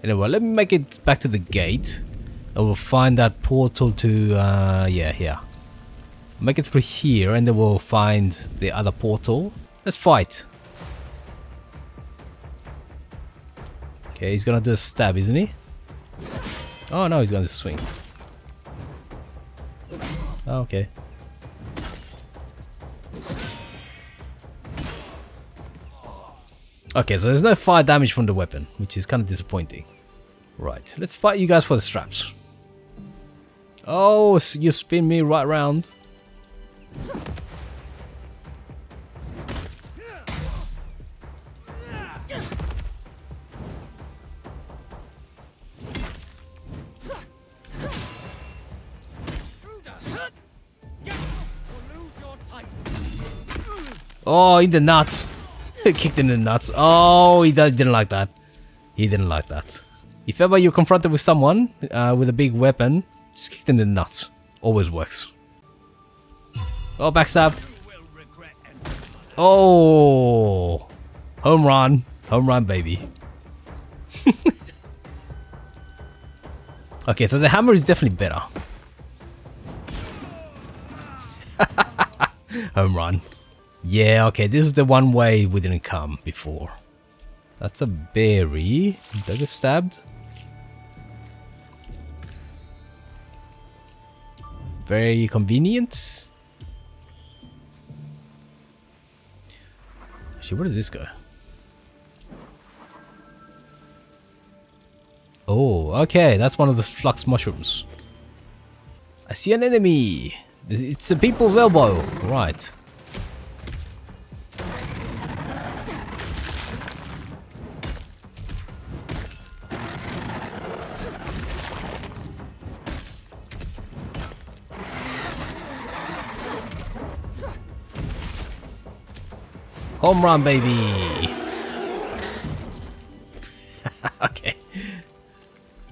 Anyway, let me make it back to the gate. I will find that portal to, uh, yeah, here. Make it through here and then we'll find the other portal. Let's fight. Okay, he's gonna do a stab, isn't he? Oh no, he's gonna swing. Okay. Okay, so there's no fire damage from the weapon, which is kind of disappointing. Right, let's fight you guys for the straps. Oh, you spin me right round. Oh, in the nuts. Kicked in the nuts. Oh, he didn't like that. He didn't like that. If ever you're confronted with someone uh, with a big weapon, just kick them in the nuts. Always works. Oh, backstab. Oh, home run. Home run, baby. okay, so the hammer is definitely better. home run. Yeah, okay, this is the one way we didn't come before. That's a berry. Did I get stabbed? Very convenient. Actually, where does this go? Oh, okay, that's one of the flux mushrooms. I see an enemy. It's the people's elbow. Right. Home run, baby! okay.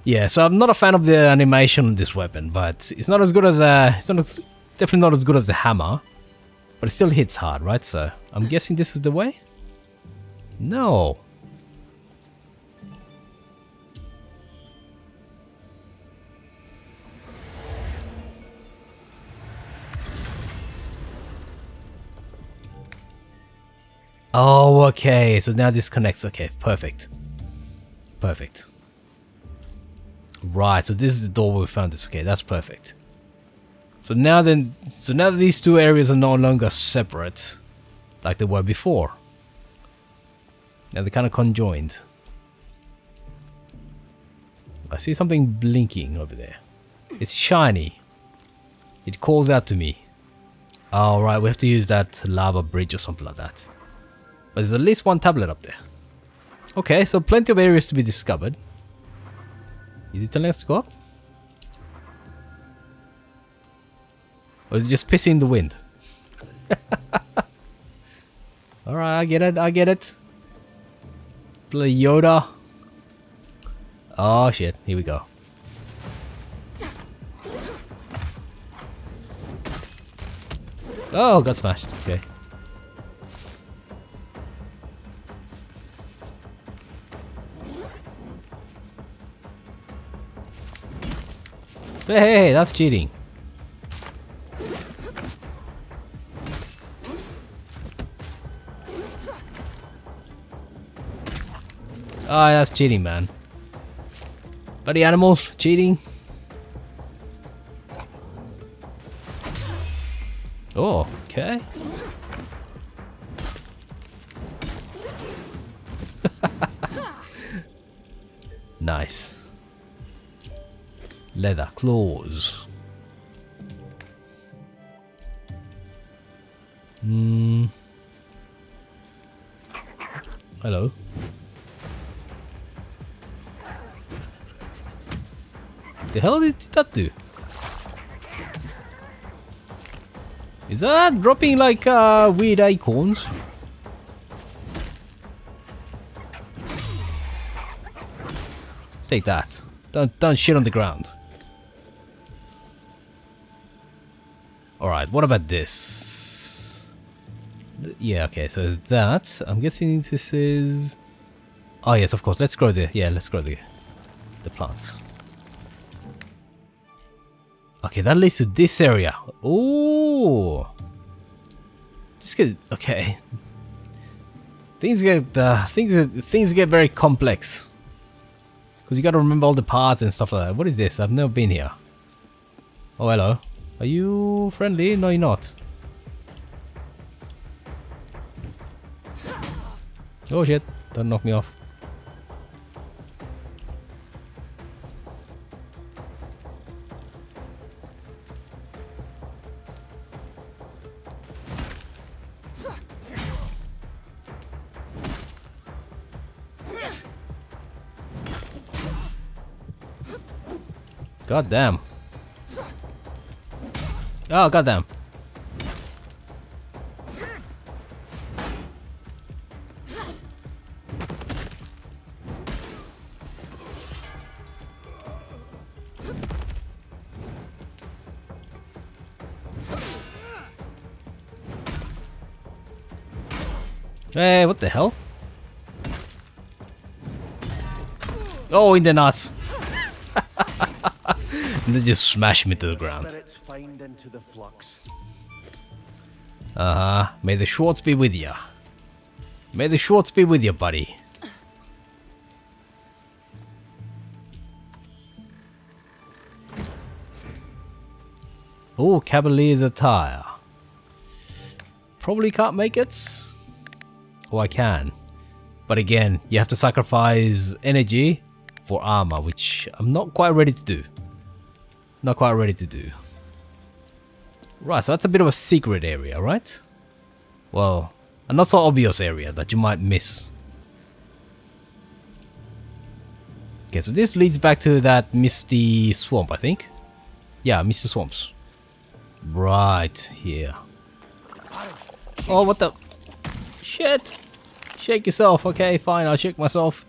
Yeah, so I'm not a fan of the animation of this weapon, but it's not as good as a... It's, not, it's definitely not as good as the hammer. But it still hits hard, right? So, I'm guessing this is the way? No. Oh, okay. So now this connects. Okay, perfect. Perfect. Right, so this is the door we found this. Okay, that's perfect. So now then, so now these two areas are no longer separate like they were before. Now they're kind of conjoined. I see something blinking over there. It's shiny. It calls out to me. Alright, we have to use that lava bridge or something like that. But there's at least one tablet up there. Okay, so plenty of areas to be discovered. Is it telling us to go up? Or is it just pissing in the wind? Alright, I get it, I get it. Play Yoda. Oh shit, here we go. Oh, got smashed. Okay. Hey, that's cheating. Ah, oh, that's cheating, man. Buddy animals, cheating. Claws. Hmm. Hello. The hell did that do? Is that dropping like uh, weird icons? Take that. Don't don't shit on the ground. What about this? Yeah, okay, so is that. I'm guessing this is... Oh yes, of course, let's grow the... Yeah, let's grow the, the plants. Okay, that leads to this area. Oh, this get okay. Things get uh, things things get very complex because you got to remember all the parts and stuff like that. What is this? I've never been here. Oh, hello. Are you friendly? No, you're not. Oh shit! Don't knock me off. God damn. Oh, god damn. Hey, what the hell? Oh, in the nuts. then just smash me to the ground. Uh-huh. May the Schwartz be with you. May the Schwartz be with you, buddy. Oh, Cavalier's attire. Probably can't make it. Oh, I can. But again, you have to sacrifice energy for armor, which I'm not quite ready to do. Not quite ready to do. Right, so that's a bit of a secret area, right? Well, a not so obvious area that you might miss. Okay, so this leads back to that misty swamp, I think. Yeah, misty swamps. Right here. Oh, what the? Shit! Shake yourself. Okay, fine, I'll shake myself.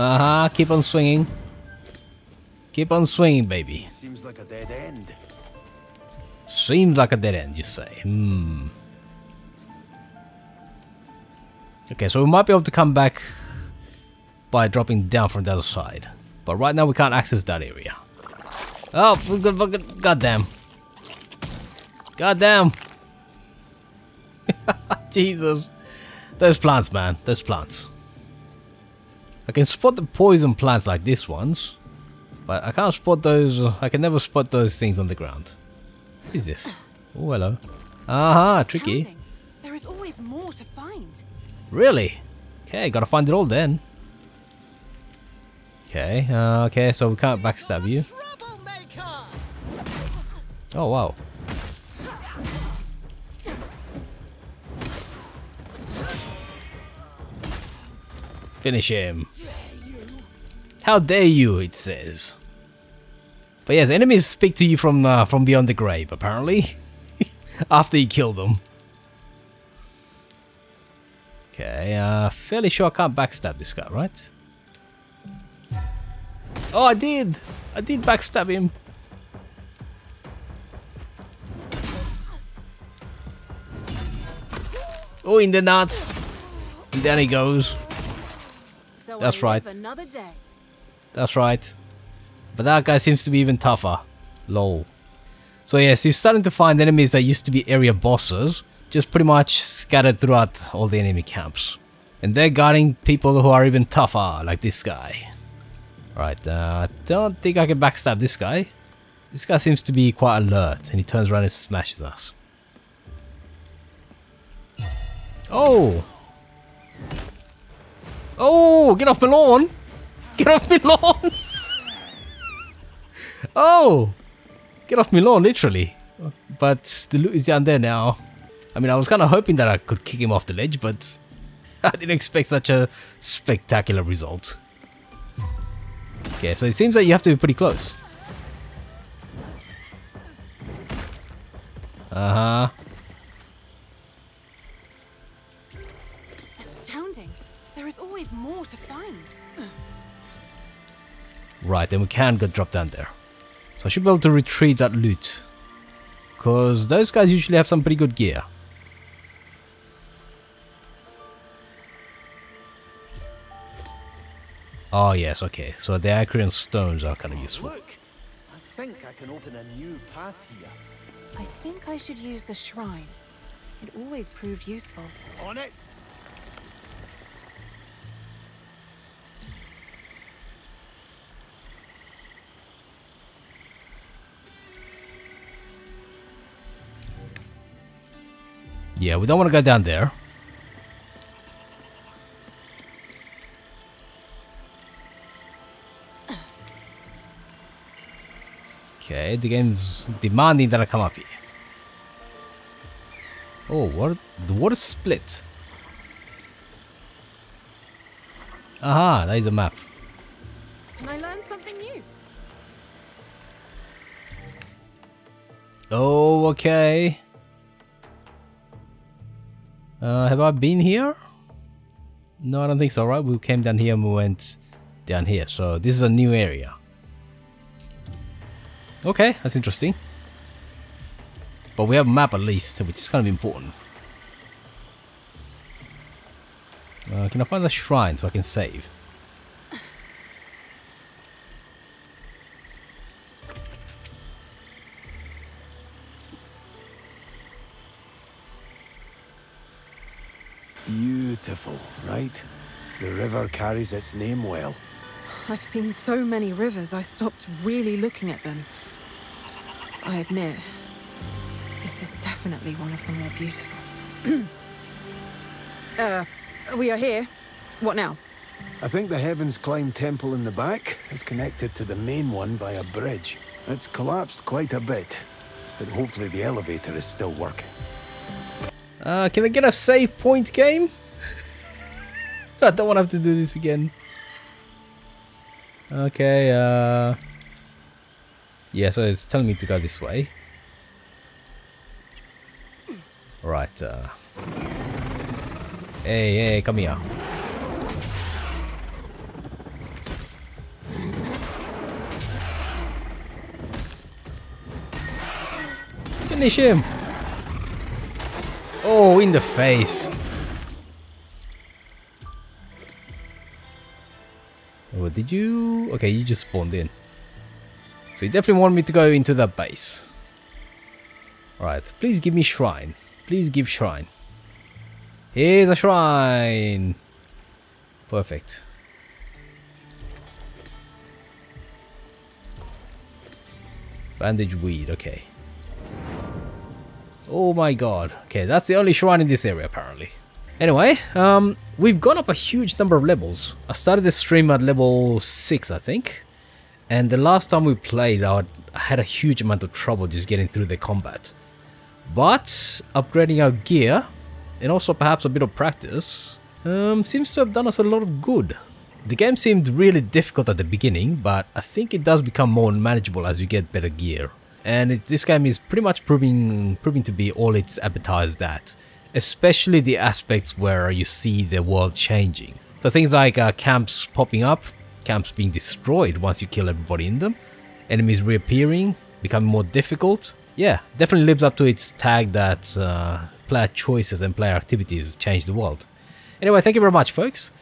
Uh-huh, keep on swinging. Keep on swinging, baby. Seems like a dead end. Seems like a dead end, you say. Hmm. Okay, so we might be able to come back by dropping down from the other side. But right now we can't access that area. Oh, goddamn. Goddamn. Jesus. Those plants, man. Those plants. I can spot the poison plants like this ones. But I can't spot those. I can never spot those things on the ground. What is this? Oh, hello. Aha, tricky. There is always more to find. Really? Okay, gotta find it all then. Okay, uh, okay, so we can't backstab you. Oh, wow. Finish him. How dare you, it says. But yes, enemies speak to you from uh, from beyond the grave, apparently. After you kill them. Okay, uh, fairly sure I can't backstab this guy, right? Oh, I did! I did backstab him. Oh, in the nuts. And down he goes. So That's right. That's right. But that guy seems to be even tougher. Lol. So yes, you're starting to find enemies that used to be area bosses, just pretty much scattered throughout all the enemy camps. And they're guarding people who are even tougher, like this guy. Right, uh, I don't think I can backstab this guy. This guy seems to be quite alert, and he turns around and smashes us. Oh! Oh, get off my lawn! Get off my lawn! oh! Get off my lawn, literally. But the loot is down there now. I mean, I was kind of hoping that I could kick him off the ledge, but I didn't expect such a spectacular result. Okay, so it seems that you have to be pretty close. Uh-huh. Right, then we can go drop down there. So I should be able to retrieve that loot. Because those guys usually have some pretty good gear. Oh yes, okay. So the Acrean stones are kind of useful. Look, I think I can open a new path here. I think I should use the shrine. It always proved useful. On it. Yeah, we don't want to go down there. Okay, the game's demanding that I come up here. Oh, what? The water split. Aha, that is a map. And I learned something new. Oh, okay. Uh, have I been here? No, I don't think so, right? We came down here and we went down here. So this is a new area. Okay, that's interesting. But we have a map at least, which is kind of important. Uh, can I find the shrine so I can save? Right? The river carries its name well. I've seen so many rivers, I stopped really looking at them. I admit, this is definitely one of the more beautiful. uh, we are here. What now? I think the Heavens Climb temple in the back is connected to the main one by a bridge. It's collapsed quite a bit, but hopefully the elevator is still working. Uh, can I get a save point game? I don't want to have to do this again. Okay, uh... Yeah, so it's telling me to go this way. Right, uh... Hey, hey, come here. Finish him! Oh, in the face. Did you? Okay, you just spawned in. So you definitely want me to go into that base. Alright, please give me shrine. Please give shrine. Here's a shrine. Perfect. Bandage weed, okay. Oh my god. Okay, that's the only shrine in this area apparently. Anyway, um, we've gone up a huge number of levels. I started this stream at level 6, I think. And the last time we played, I had a huge amount of trouble just getting through the combat. But upgrading our gear, and also perhaps a bit of practice, um, seems to have done us a lot of good. The game seemed really difficult at the beginning, but I think it does become more manageable as you get better gear. And it, this game is pretty much proving, proving to be all it's advertised at especially the aspects where you see the world changing. So things like uh, camps popping up, camps being destroyed once you kill everybody in them, enemies reappearing, becoming more difficult. Yeah, definitely lives up to its tag that uh, player choices and player activities change the world. Anyway, thank you very much folks.